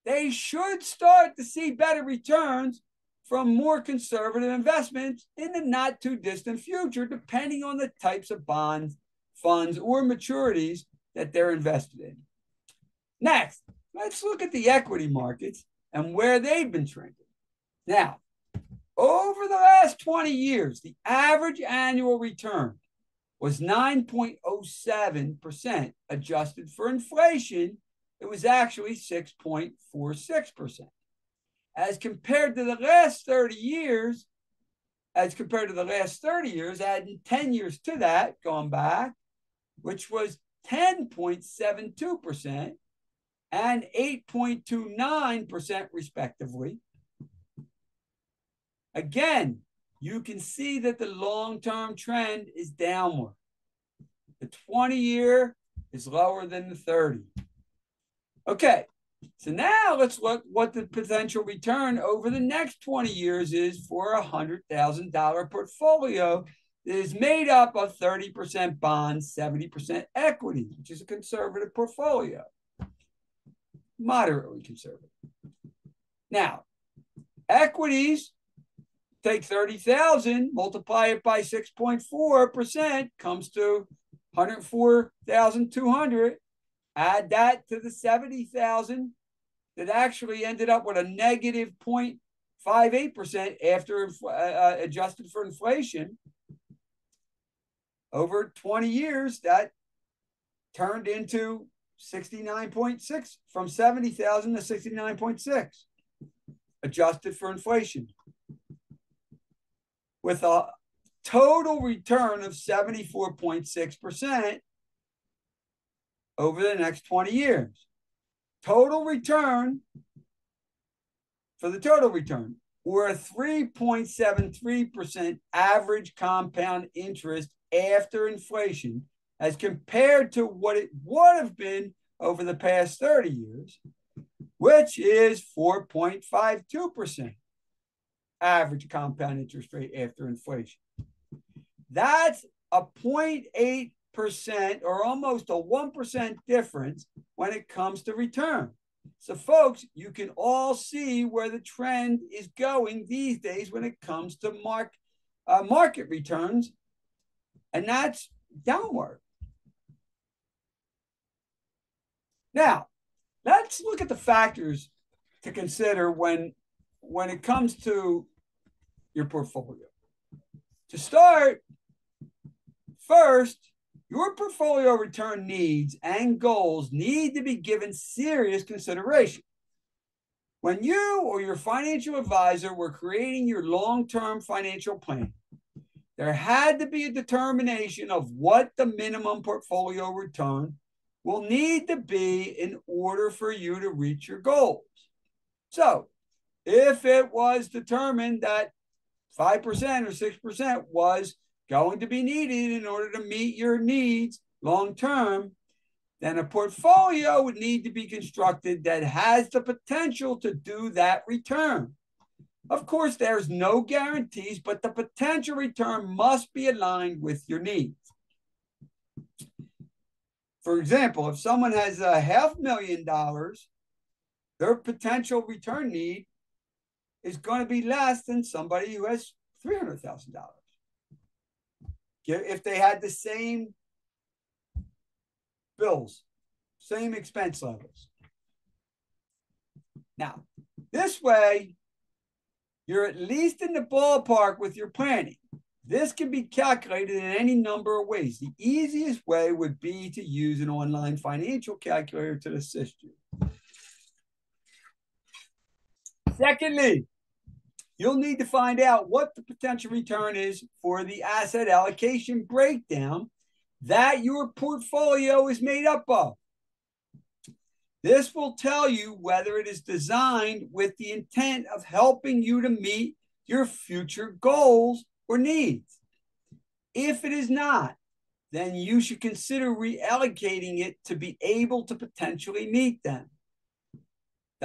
they should start to see better returns from more conservative investments in the not too distant future, depending on the types of bonds, funds, or maturities that they're invested in. Next, let's look at the equity markets and where they've been trending. Now, over the last 20 years, the average annual return was 9.07% adjusted for inflation. It was actually 6.46%. As compared to the last 30 years, as compared to the last 30 years, adding 10 years to that, going back, which was 10.72% and 8.29% respectively. Again, you can see that the long-term trend is downward. The 20 year is lower than the 30. Okay, so now let's look what the potential return over the next 20 years is for a $100,000 portfolio that is made up of 30% bonds, 70% equity, which is a conservative portfolio moderately conservative. Now, equities take 30,000, multiply it by 6.4%, comes to 104,200. Add that to the 70,000 that actually ended up with a negative 0.58% after uh, uh, adjusted for inflation. Over 20 years, that turned into 69.6 from 70,000 to 69.6 adjusted for inflation with a total return of 74.6% over the next 20 years. Total return for the total return or a 3.73% average compound interest after inflation as compared to what it would have been over the past 30 years, which is 4.52% average compound interest rate after inflation. That's a 0.8% or almost a 1% difference when it comes to return. So, folks, you can all see where the trend is going these days when it comes to mark, uh, market returns, and that's downward. Now, let's look at the factors to consider when when it comes to your portfolio. To start, first, your portfolio return needs and goals need to be given serious consideration. When you or your financial advisor were creating your long term financial plan, there had to be a determination of what the minimum portfolio return will need to be in order for you to reach your goals. So, if it was determined that 5% or 6% was going to be needed in order to meet your needs long term, then a portfolio would need to be constructed that has the potential to do that return. Of course, there's no guarantees, but the potential return must be aligned with your needs. For example, if someone has a half million dollars, their potential return need is going to be less than somebody who has $300,000. If they had the same bills, same expense levels. Now, this way, you're at least in the ballpark with your planning. This can be calculated in any number of ways. The easiest way would be to use an online financial calculator to assist you. Secondly, you'll need to find out what the potential return is for the asset allocation breakdown that your portfolio is made up of. This will tell you whether it is designed with the intent of helping you to meet your future goals or needs. If it is not, then you should consider reallocating it to be able to potentially meet them.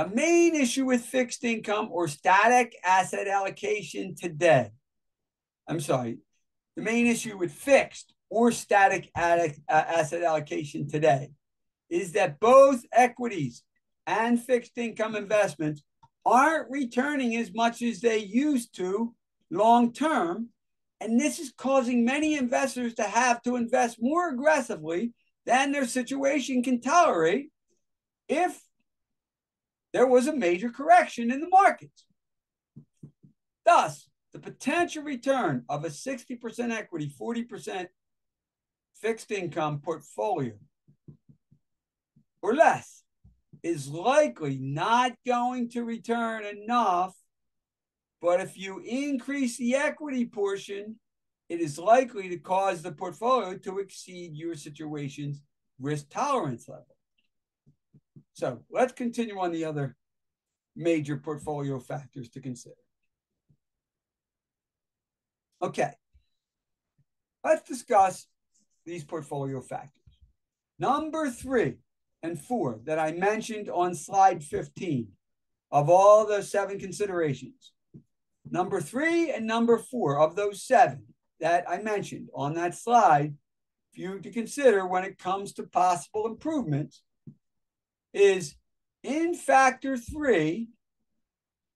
The main issue with fixed income or static asset allocation today, I'm sorry, the main issue with fixed or static uh, asset allocation today is that both equities and fixed income investments aren't returning as much as they used to long term. And this is causing many investors to have to invest more aggressively than their situation can tolerate if there was a major correction in the markets. Thus, the potential return of a 60% equity, 40% fixed income portfolio or less is likely not going to return enough. But if you increase the equity portion, it is likely to cause the portfolio to exceed your situation's risk tolerance level. So let's continue on the other major portfolio factors to consider. Okay, let's discuss these portfolio factors. Number three and four that I mentioned on slide 15 of all the seven considerations. Number three and number four of those seven that I mentioned on that slide for you to consider when it comes to possible improvements is in factor three,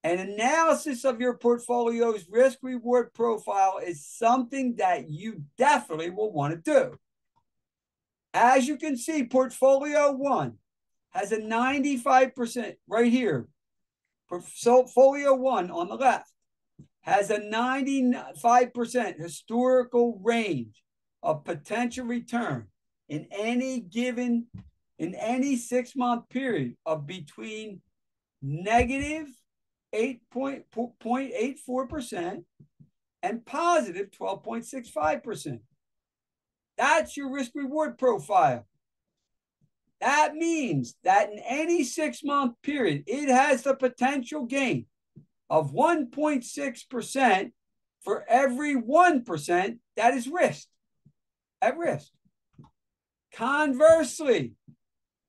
an analysis of your portfolio's risk reward profile is something that you definitely will want to do. As you can see, portfolio one has a 95% right here. Portfolio one on the left has a 95% historical range of potential return in any given in any six month period of between negative 8.84% and positive 12.65%. That's your risk reward profile. That means that in any six month period, it has the potential gain of 1.6% for every 1% that is risk at risk. Conversely,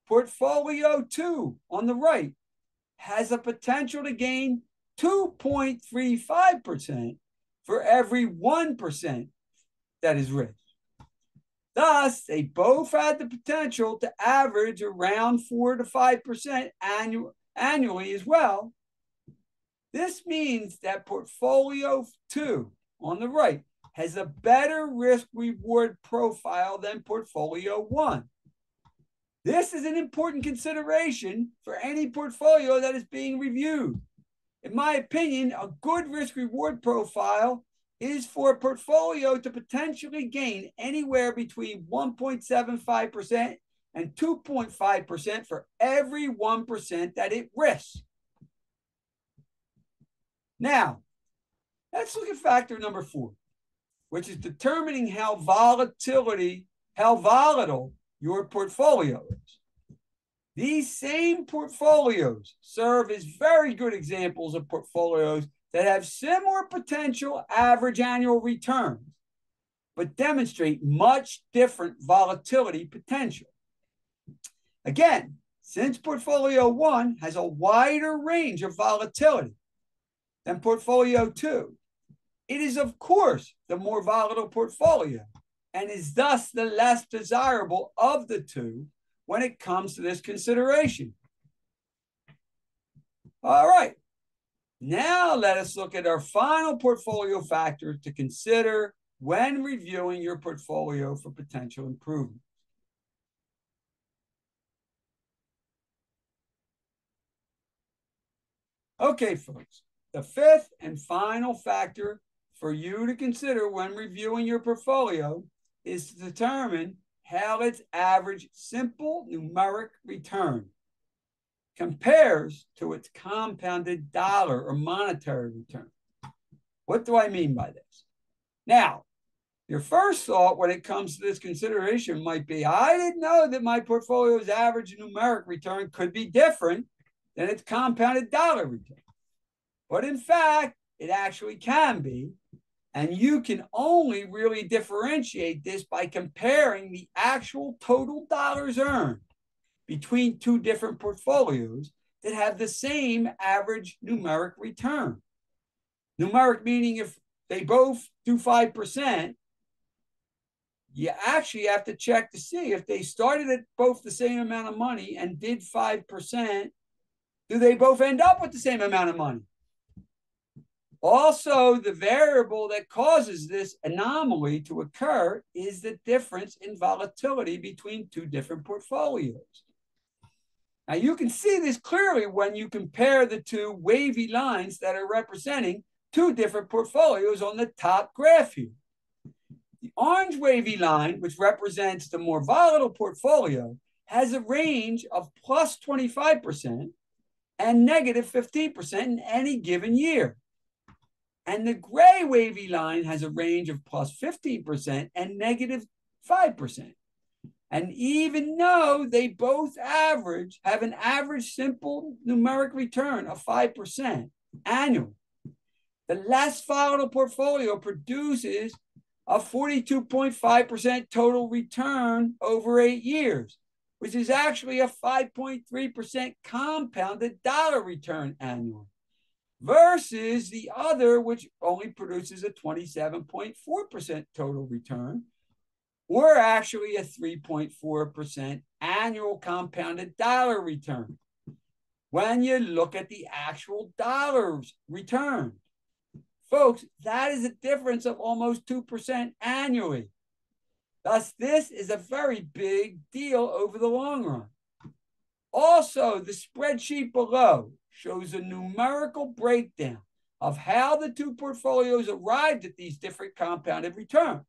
portfolio two on the right has a potential to gain 2.35% for every 1% that is risk. Thus, they both had the potential to average around 4 to 5% annual, annually as well. This means that portfolio two on the right has a better risk reward profile than portfolio one. This is an important consideration for any portfolio that is being reviewed. In my opinion, a good risk reward profile is for a portfolio to potentially gain anywhere between 1.75% and 2.5% for every 1% that it risks. Now, let's look at factor number four, which is determining how volatility, how volatile your portfolio is. These same portfolios serve as very good examples of portfolios that have similar potential average annual returns, but demonstrate much different volatility potential. Again, since portfolio one has a wider range of volatility than portfolio two, it is, of course, the more volatile portfolio and is thus the less desirable of the two when it comes to this consideration. All right. Now let us look at our final portfolio factor to consider when reviewing your portfolio for potential improvement. Okay, folks, the fifth and final factor for you to consider when reviewing your portfolio is to determine how its average simple numeric return compares to its compounded dollar or monetary return. What do I mean by this? Now, your first thought when it comes to this consideration might be I didn't know that my portfolio's average numeric return could be different than its compounded dollar return. But in fact, it actually can be and you can only really differentiate this by comparing the actual total dollars earned between two different portfolios that have the same average numeric return. Numeric meaning if they both do 5%, you actually have to check to see if they started at both the same amount of money and did 5%, do they both end up with the same amount of money? Also, the variable that causes this anomaly to occur is the difference in volatility between two different portfolios. Now, you can see this clearly when you compare the two wavy lines that are representing two different portfolios on the top graph here. The orange wavy line, which represents the more volatile portfolio, has a range of plus 25% and negative 15% in any given year. And the gray wavy line has a range of plus 15% and negative 5%. And even though they both average, have an average simple numeric return of 5% annual, the less volatile portfolio produces a 42.5% total return over eight years, which is actually a 5.3% compounded dollar return annually versus the other, which only produces a 27.4% total return, or actually a 3.4% annual compounded dollar return. When you look at the actual dollars return, folks, that is a difference of almost 2% annually. Thus, this is a very big deal over the long run. Also, the spreadsheet below shows a numerical breakdown of how the two portfolios arrived at these different compounded returns.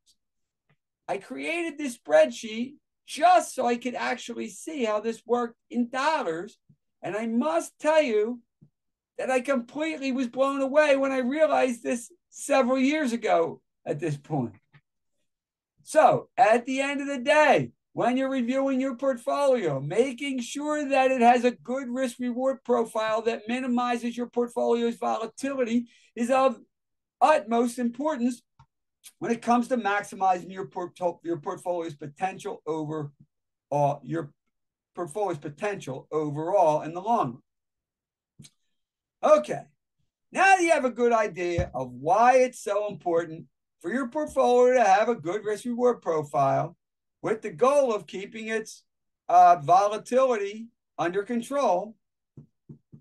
I created this spreadsheet just so I could actually see how this worked in dollars. And I must tell you that I completely was blown away when I realized this several years ago at this point. So at the end of the day, when you're reviewing your portfolio, making sure that it has a good risk reward profile that minimizes your portfolio's volatility is of utmost importance when it comes to maximizing your, your portfolio's potential over uh, your portfolio's potential overall in the long run. Okay, now that you have a good idea of why it's so important for your portfolio to have a good risk reward profile, with the goal of keeping its uh, volatility under control.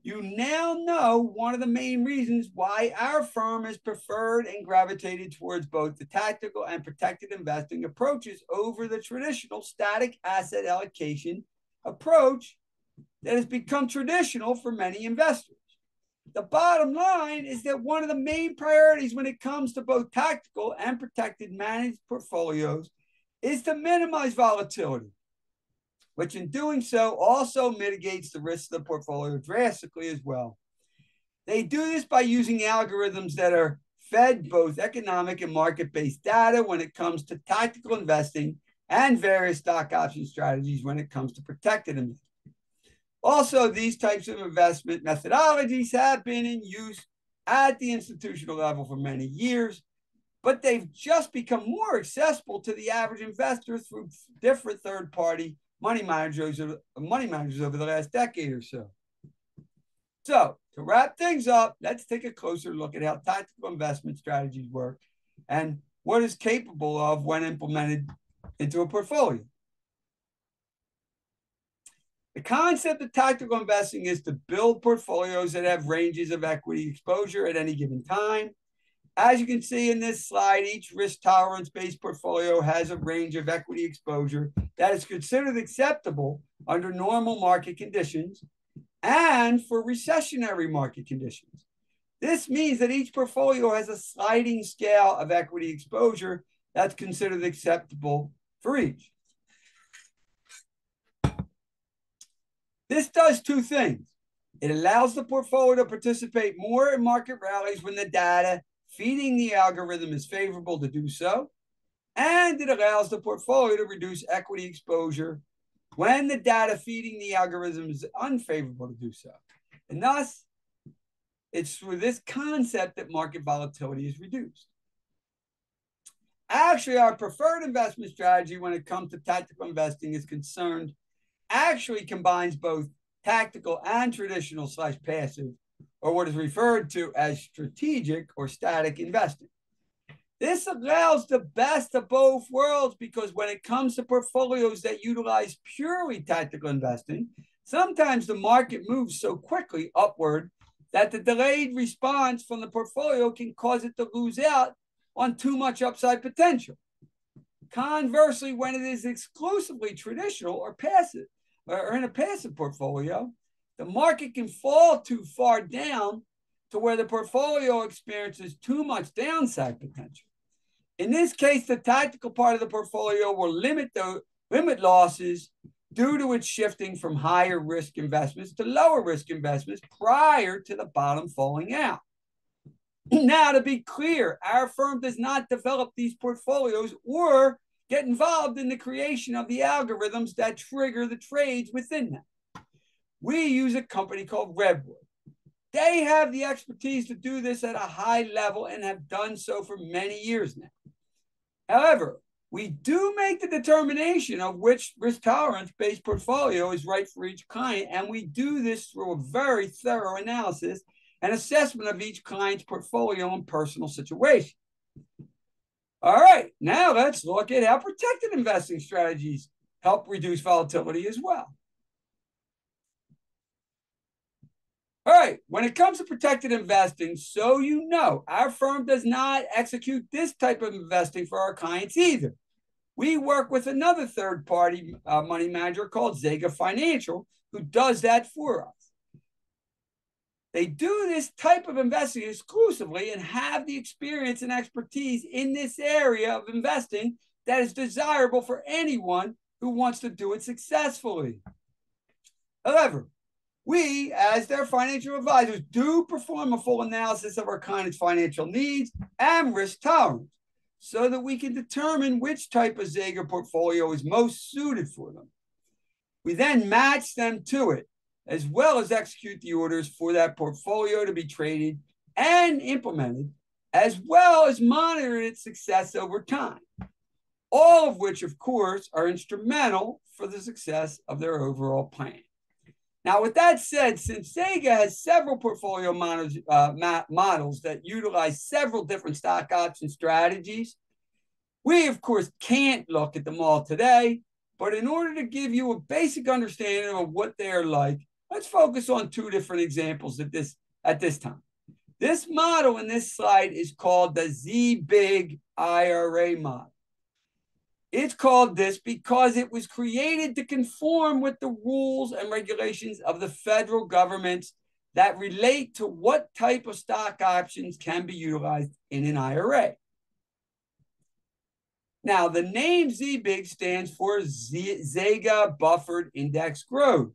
You now know one of the main reasons why our firm has preferred and gravitated towards both the tactical and protected investing approaches over the traditional static asset allocation approach that has become traditional for many investors. The bottom line is that one of the main priorities when it comes to both tactical and protected managed portfolios is to minimize volatility, which in doing so also mitigates the risk of the portfolio drastically as well. They do this by using algorithms that are fed both economic and market based data when it comes to tactical investing and various stock option strategies when it comes to protected investing. Also, these types of investment methodologies have been in use at the institutional level for many years, but they've just become more accessible to the average investor through different third-party money managers, money managers over the last decade or so. So, to wrap things up, let's take a closer look at how tactical investment strategies work and what is capable of when implemented into a portfolio. The concept of tactical investing is to build portfolios that have ranges of equity exposure at any given time. As you can see in this slide, each risk tolerance based portfolio has a range of equity exposure that is considered acceptable under normal market conditions and for recessionary market conditions. This means that each portfolio has a sliding scale of equity exposure that's considered acceptable for each. This does two things. It allows the portfolio to participate more in market rallies when the data feeding the algorithm is favorable to do so. And it allows the portfolio to reduce equity exposure when the data feeding the algorithm is unfavorable to do so. And thus, it's through this concept that market volatility is reduced. Actually, our preferred investment strategy when it comes to tactical investing is concerned actually combines both tactical and traditional slash passive, or what is referred to as strategic or static investing. This allows the best of both worlds because when it comes to portfolios that utilize purely tactical investing, sometimes the market moves so quickly upward that the delayed response from the portfolio can cause it to lose out on too much upside potential. Conversely, when it is exclusively traditional or passive, or in a passive portfolio, the market can fall too far down to where the portfolio experiences too much downside potential. In this case, the tactical part of the portfolio will limit the limit losses due to its shifting from higher risk investments to lower risk investments prior to the bottom falling out. (clears throat) Now, to be clear, our firm does not develop these portfolios or get involved in the creation of the algorithms that trigger the trades within them. We use a company called Redwood. They have the expertise to do this at a high level and have done so for many years now. However, we do make the determination of which risk tolerance based portfolio is right for each client, and we do this through a very thorough analysis and assessment of each client's portfolio and personal situation. All right, now let's look at how protected investing strategies help reduce volatility as well. All right, when it comes to protected investing, so you know, our firm does not execute this type of investing for our clients either. We work with another third party uh, money manager called Zega Financial, who does that for us. They do this type of investing exclusively and have the experience and expertise in this area of investing that is desirable for anyone who wants to do it successfully. However, we, as their financial advisors, do perform a full analysis of our clients' financial needs and risk tolerance so that we can determine which type of Zega portfolio is most suited for them. We then match them to it as well as execute the orders for that portfolio to be traded and implemented, as well as monitor its success over time. All of which, of course, are instrumental for the success of their overall plan. Now, with that said, since Zega has several portfolio models, uh, models that utilize several different stock option strategies, we, of course, can't look at them all today. But in order to give you a basic understanding of what they are like, Let's focus on two different examples at this at this time. This model in this slide is called the Z-Big IRA model. It's called this because it was created to conform with the rules and regulations of the federal government that relate to what type of stock options can be utilized in an IRA. Now, the name ZBIG stands for Zega Buffered Index Growth.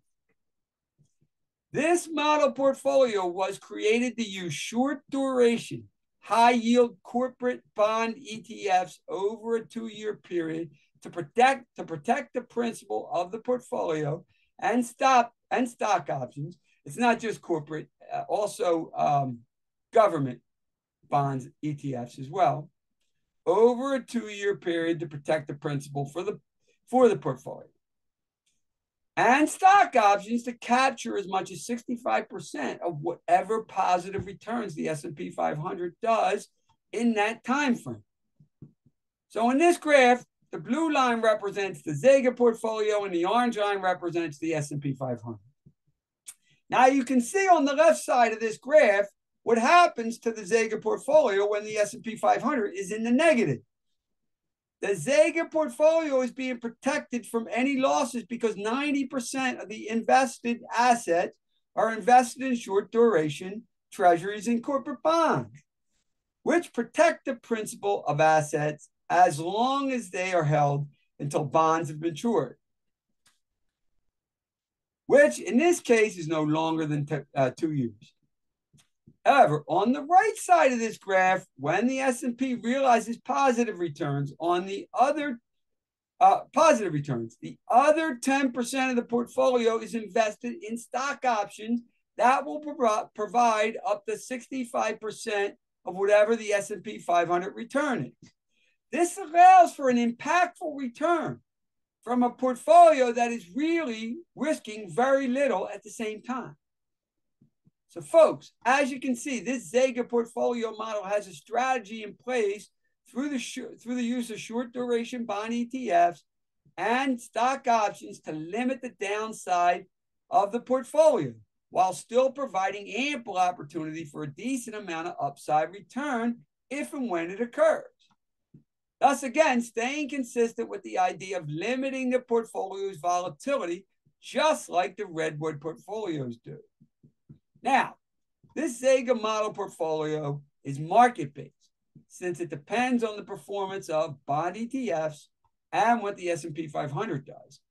This model portfolio was created to use short duration, high yield corporate bond ETFs over a two year period to protect to protect the principal of the portfolio and stop and stock options it's not just corporate, uh, also um, government bonds, ETFs as well, over a two-year period to protect the principal for the for the portfolio. And stock options to capture as much as 65% of whatever positive returns the S&P 500 does in that time frame. So in this graph, the blue line represents the Zega portfolio and the orange line represents the S&P 500. Now you can see on the left side of this graph what happens to the Zega portfolio when the S&P 500 is in the negative. The Zega portfolio is being protected from any losses because 90% of the invested assets are invested in short duration treasuries and corporate bonds, which protect the principal of assets as long as they are held until bonds have matured which in this case is no longer than uh, two years. However, on the right side of this graph, when the S&P realizes positive returns on the other uh, positive returns, the other 10% of the portfolio is invested in stock options that will pro provide up to 65% of whatever the S&P 500 return is. This allows for an impactful return from a portfolio that is really risking very little at the same time. So, folks, as you can see, this Zega portfolio model has a strategy in place through the through the use of short duration bond ETFs and stock options to limit the downside of the portfolio while still providing ample opportunity for a decent amount of upside return if and when it occurs. Thus, again, staying consistent with the idea of limiting the portfolio's volatility, just like the Redwood portfolios do. Now, this Zega model portfolio is market based since it depends on the performance of bond ETFs and what the S&P 500 does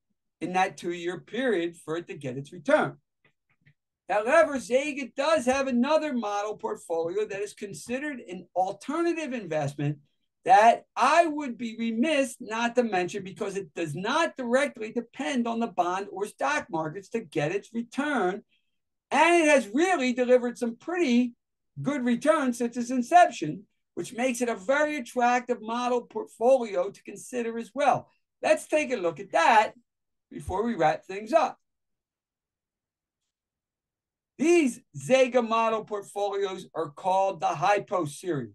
in that two-year period for it to get its return. However, Zega does have another model portfolio that is considered an alternative investment that I would be remiss not to mention because it does not directly depend on the bond or stock markets to get its return. And it has really delivered some pretty good returns since its inception, which makes it a very attractive model portfolio to consider as well. Let's take a look at that before we wrap things up. These Zega model portfolios are called the Hypo series.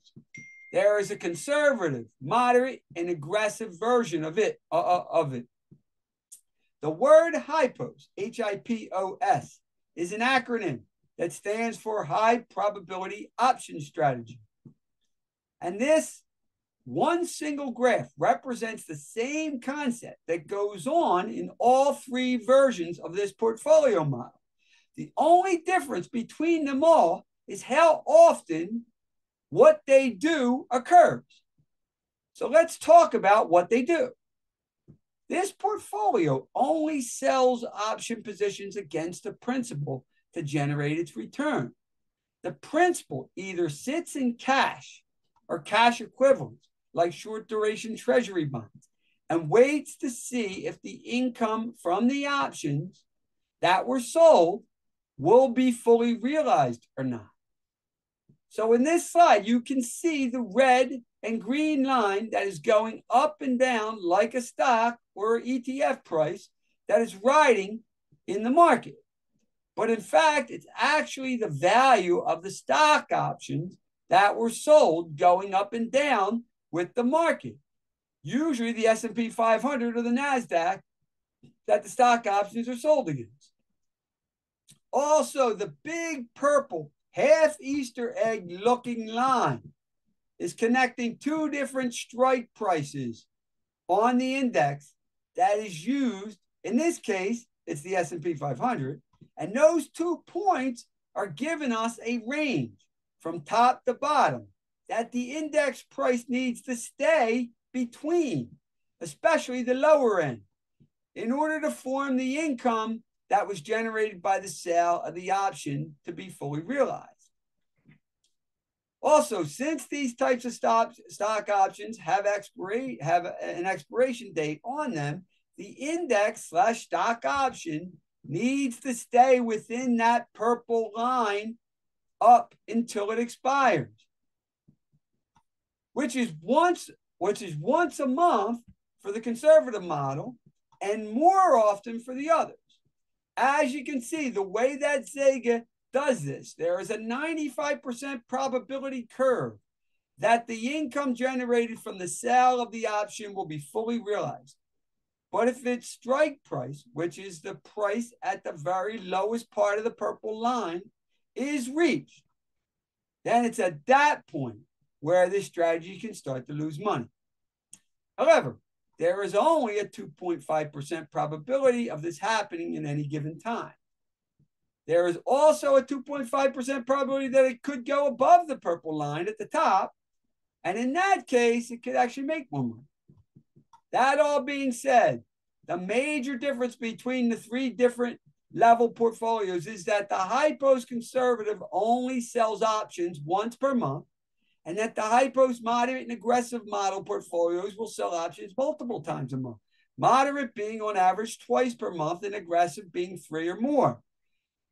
There is a conservative, moderate, and aggressive version of it. Uh, uh, of it. The word HIPOS, H-I-P-O-S, is an acronym that stands for High Probability Option Strategy. And this one single graph represents the same concept that goes on in all three versions of this portfolio model. The only difference between them all is how often what they do occurs. So let's talk about what they do. This portfolio only sells option positions against the principal to generate its return. The principal either sits in cash or cash equivalents, like short duration treasury bonds, and waits to see if the income from the options that were sold will be fully realized or not. So in this slide, you can see the red and green line that is going up and down like a stock or ETF price that is riding in the market. But in fact, it's actually the value of the stock options that were sold going up and down with the market. Usually the S&P 500 or the NASDAQ that the stock options are sold against. Also, the big purple half Easter egg looking line is connecting two different strike prices on the index that is used. In this case, it's the S&P 500, and those two points are giving us a range from top to bottom that the index price needs to stay between, especially the lower end, in order to form the income that was generated by the sale of the option to be fully realized. Also, since these types of stock, stock options have, expira- have an expiration date on them, the index slash stock option needs to stay within that purple line up until it expires, which is once which is once a month for the conservative model and more often for the others. As you can see, the way that Zega does this, there is a 95% probability curve that the income generated from the sale of the option will be fully realized. But if its strike price, which is the price at the very lowest part of the purple line, is reached, then it's at that point where this strategy can start to lose money. However, there is only a 2.5% probability of this happening in any given time. There is also a 2.5% probability that it could go above the purple line at the top. And in that case, it could actually make more money. That all being said, the major difference between the three different level portfolios is that the HIPOS conservative only sells options once per month, and that the HIPOS moderate and aggressive model portfolios will sell options multiple times a month. Moderate being on average twice per month, and aggressive being three or more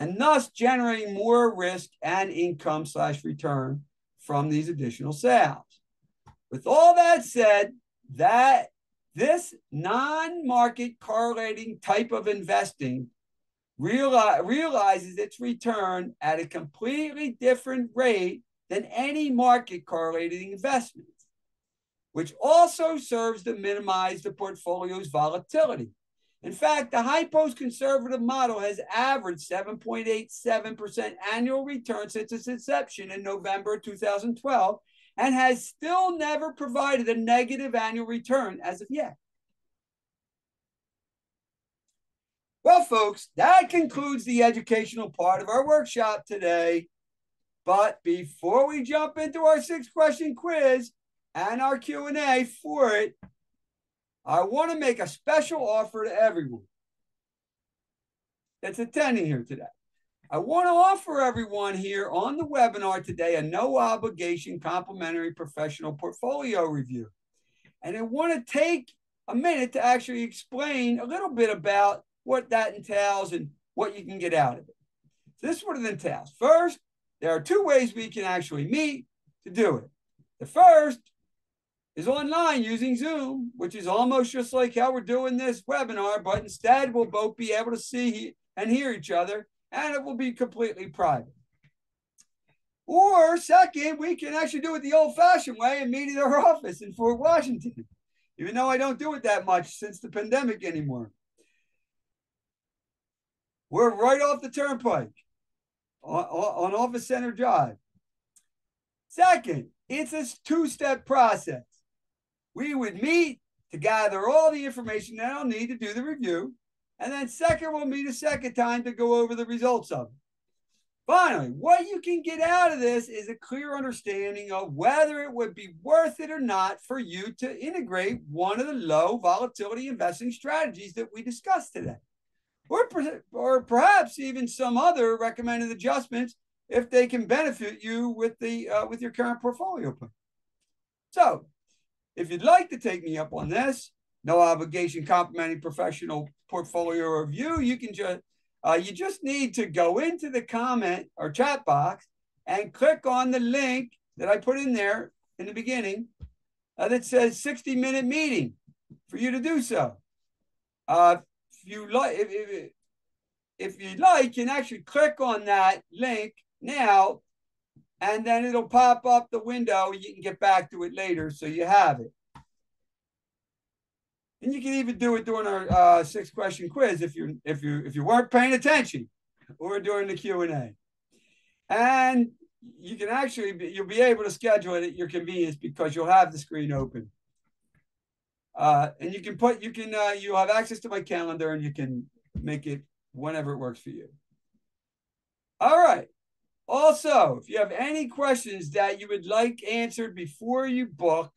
and thus generating more risk and income slash return from these additional sales. With all that said, that this non-market correlating type of investing realize, realizes its return at a completely different rate than any market correlated investment, which also serves to minimize the portfolio's volatility. In fact, the HIPOS conservative model has averaged 7.87% annual return since its inception in November 2012 and has still never provided a negative annual return as of yet. Well, folks, that concludes the educational part of our workshop today. But before we jump into our six question quiz and our Q&A for it, I want to make a special offer to everyone that's attending here today. I want to offer everyone here on the webinar today a no obligation complimentary professional portfolio review. And I want to take a minute to actually explain a little bit about what that entails and what you can get out of it. So this is what it entails. First, there are two ways we can actually meet to do it. The first is online using Zoom, which is almost just like how we're doing this webinar, but instead we'll both be able to see and hear each other, and it will be completely private. Or second, we can actually do it the old-fashioned way and meet at our (laughs) office in Fort Washington, even though I don't do it that much since the pandemic anymore. We're right off the turnpike on, Office Center Drive. Second, it's a two-step process we would meet to gather all the information that I'll need to do the review. And then second, we'll meet a second time to go over the results of it. Finally, what you can get out of this is a clear understanding of whether it would be worth it or not for you to integrate one of the low volatility investing strategies that we discussed today. Or, or perhaps even some other recommended adjustments if they can benefit you with the uh, with your current portfolio plan. So if you'd like to take me up on this, no obligation complimentary professional portfolio review, you can just uh, you just need to go into the comment or chat box and click on the link that I put in there in the beginning uh, that says 60 minute meeting for you to do so. Uh, you like, if, if, if you like, you can actually click on that link now and then it'll pop up the window. You can get back to it later, so you have it. And you can even do it during our uh, six question quiz if you if you if you weren't paying attention, or during the Q and A. And you can actually be, you'll be able to schedule it at your convenience because you'll have the screen open. Uh, and you can put, you can, uh, you have access to my calendar and you can make it whenever it works for you. All right. Also, if you have any questions that you would like answered before you book,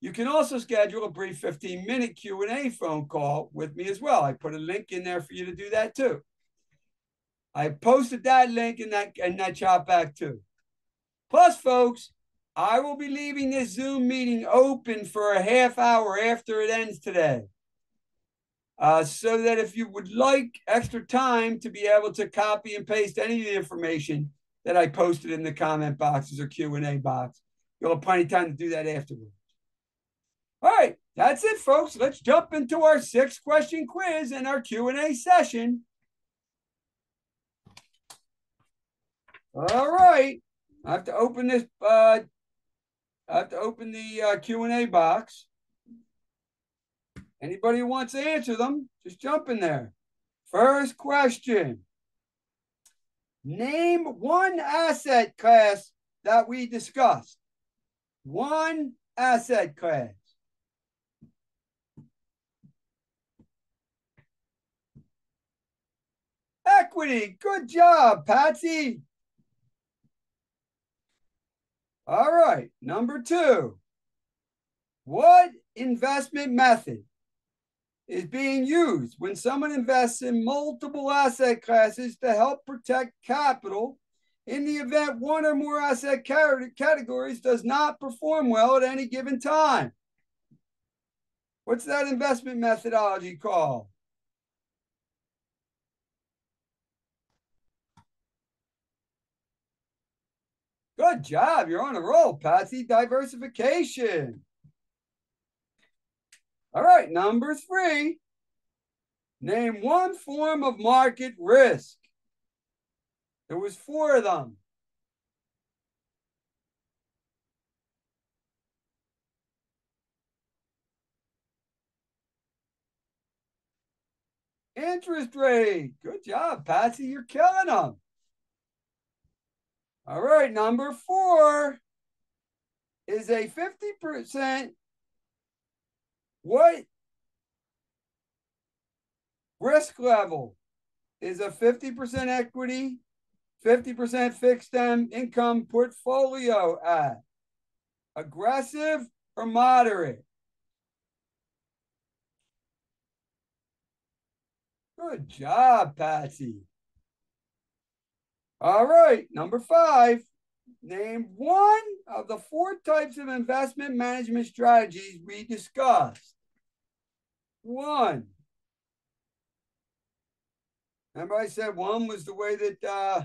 you can also schedule a brief 15 minute Q&A phone call with me as well. I put a link in there for you to do that too. I posted that link in that in that chat back too. Plus, folks, I will be leaving this Zoom meeting open for a half hour after it ends today. Uh, so that if you would like extra time to be able to copy and paste any of the information that I posted in the comment boxes or Q&A box, you'll have plenty of time to do that afterwards. All right, that's it, folks. Let's jump into our six question quiz and our Q&A session. All right, I have to open this. Uh, I have to open the uh, Q&A box. Anybody who wants to answer them, just jump in there. First question. Name one asset class that we discussed. One asset class. Equity. Good job, Patsy. All right. Number two. What investment method is being used when someone invests in multiple asset classes to help protect capital in the event one or more asset categories does not perform well at any given time. What's that investment methodology called? Good job. You're on a roll, Patsy. Diversification. All right, number three. Name one form of market risk. There was four of them. Interest rate. Good job, Patsy. You're killing them. All right, number four is a 50% what risk level is a 50% equity, 50% fixed income portfolio at? Aggressive or moderate? Good job, Patsy. All right, number five. Name one of the four types of investment management strategies we discussed. One. Remember I said one was the way that uh,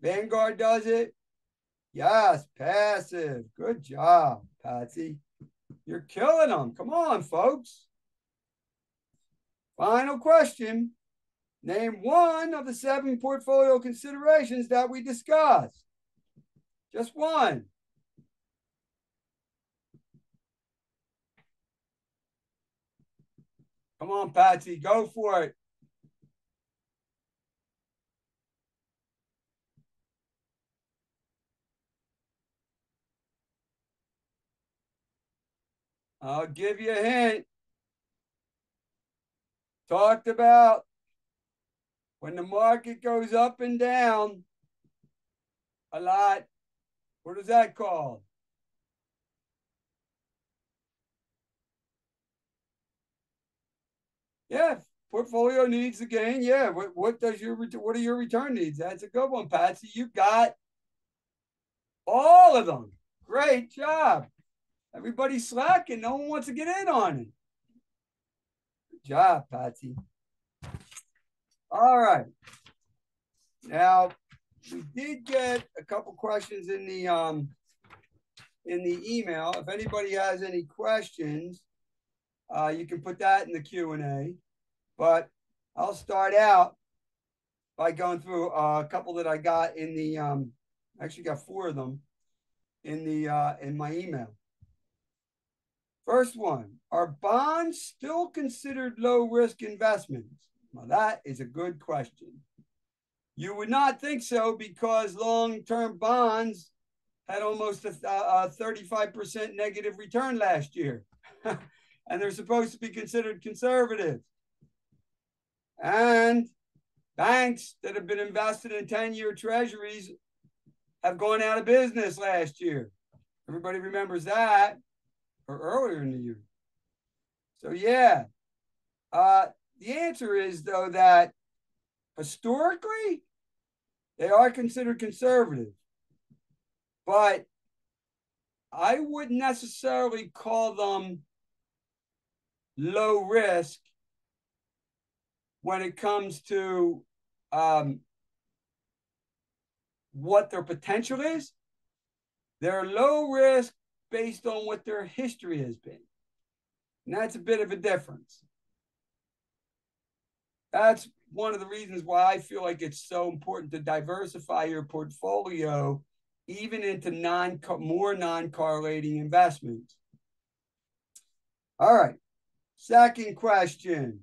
Vanguard does it? Yes, passive. Good job, Patsy. You're killing them. Come on, folks. Final question. Name one of the seven portfolio considerations that we discussed. Just one. Come on, Patsy, go for it. I'll give you a hint. Talked about when the market goes up and down a lot, what is that called? Yeah, portfolio needs the gain. Yeah, what what does your what are your return needs? That's a good one, Patsy. You got all of them. Great job. Everybody's slacking. No one wants to get in on it. Good job, Patsy. All right. Now, we did get a couple questions in the um in the email. If anybody has any questions, uh, you can put that in the Q and A. But I'll start out by going through uh, a couple that I got in the um. I actually, got four of them in the uh, in my email. First one: Are bonds still considered low risk investments? Well, that is a good question. You would not think so because long-term bonds had almost a, a 35% negative return last year. (laughs) and they're supposed to be considered conservative. And banks that have been invested in 10 year treasuries have gone out of business last year. Everybody remembers that, or earlier in the year. So, yeah, uh, the answer is, though, that historically, they are considered conservative. But I wouldn't necessarily call them low risk when it comes to um, what their potential is. They're low risk based on what their history has been. And that's a bit of a difference. That's one of the reasons why I feel like it's so important to diversify your portfolio even into non more non-correlating investments. All right. Second question.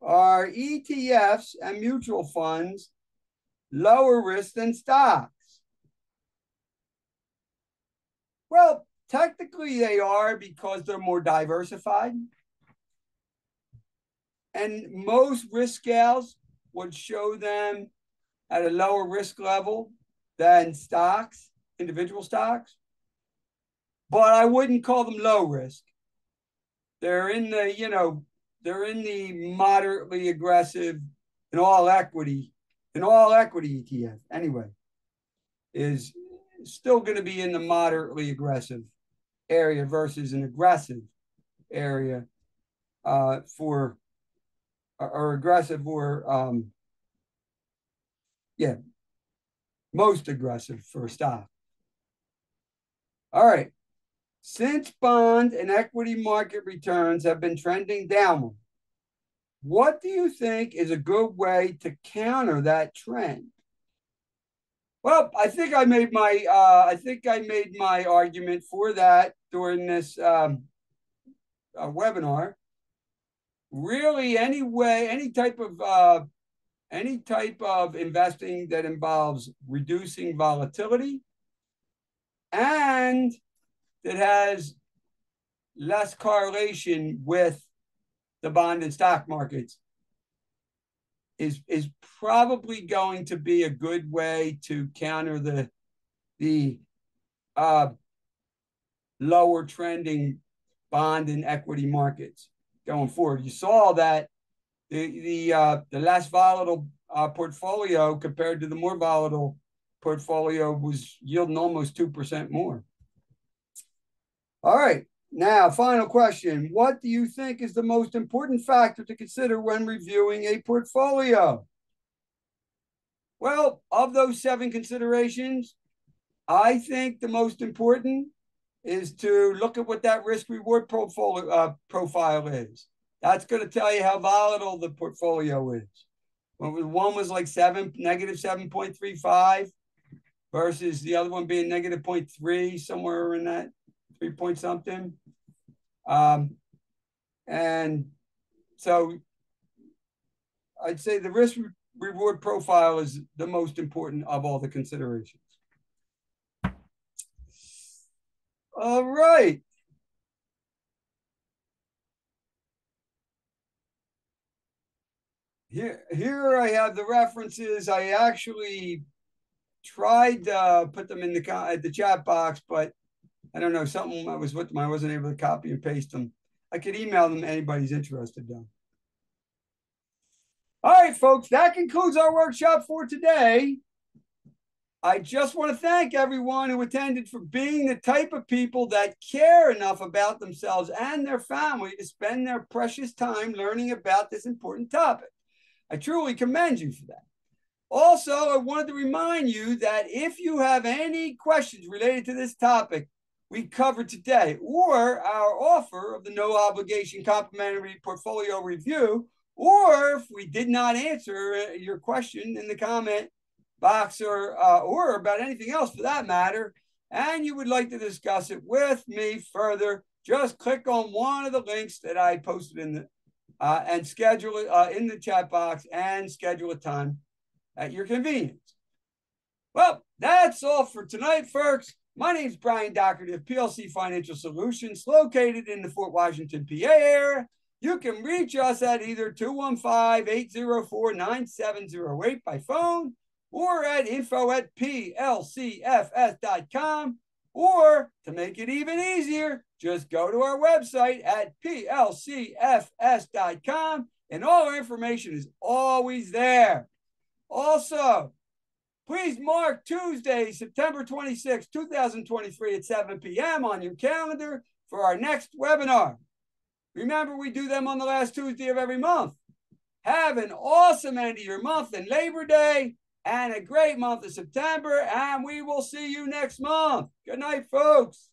Are ETFs and mutual funds lower risk than stocks? Well, technically they are because they're more diversified. And most risk scales would show them at a lower risk level than stocks, individual stocks. But I wouldn't call them low risk. They're in the, you know, they're in the moderately aggressive and all equity, an all equity ETF anyway, is still going to be in the moderately aggressive area versus an aggressive area uh, for or aggressive or um, yeah, most aggressive for a stock. All right. Since bond and equity market returns have been trending downward, what do you think is a good way to counter that trend? Well, I think I made my uh, I think I made my argument for that during this um, uh, webinar. Really, any way, any type of uh, any type of investing that involves reducing volatility and that has less correlation with the bond and stock markets is is probably going to be a good way to counter the the uh, lower trending bond and equity markets going forward. You saw that the the uh, the less volatile uh, portfolio compared to the more volatile portfolio was yielding almost two percent more. All right. Now, final question. What do you think is the most important factor to consider when reviewing a portfolio? Well, of those seven considerations, I think the most important is to look at what that risk reward portfolio uh, profile is. That's going to tell you how volatile the portfolio is. When one was like seven, negative 7.35 versus the other one being negative 0.3, somewhere in that three point something. Um, and so I'd say the risk reward profile is the most important of all the considerations. All right. Here, here I have the references. I actually tried to put them in the the chat box, but I don't know, something I was with them. I wasn't able to copy and paste them. I could email them anybody's interested though. All right, folks, that concludes our workshop for today. I just want to thank everyone who attended for being the type of people that care enough about themselves and their family to spend their precious time learning about this important topic. I truly commend you for that. Also, I wanted to remind you that if you have any questions related to this topic, we covered today, or our offer of the no obligation complimentary portfolio review, or if we did not answer your question in the comment box or uh, or about anything else for that matter, and you would like to discuss it with me further, just click on one of the links that I posted in the uh, and schedule it uh, in the chat box and schedule a time at your convenience. Well, that's all for tonight, folks. My name is Brian Dougherty of PLC Financial Solutions, located in the Fort Washington, PA area. You can reach us at either 215-804-9708 by phone or at info at plcfs.com. Or to make it even easier, just go to our website at plcfs.com and all our information is always there. Also, please mark Tuesday, September 26, 2023 at 7 p.m. on your calendar for our next webinar. Remember, we do them on the last Tuesday of every month. Have an awesome end of your month and Labor Day and a great month of September, and we will see you next month. Good night, folks.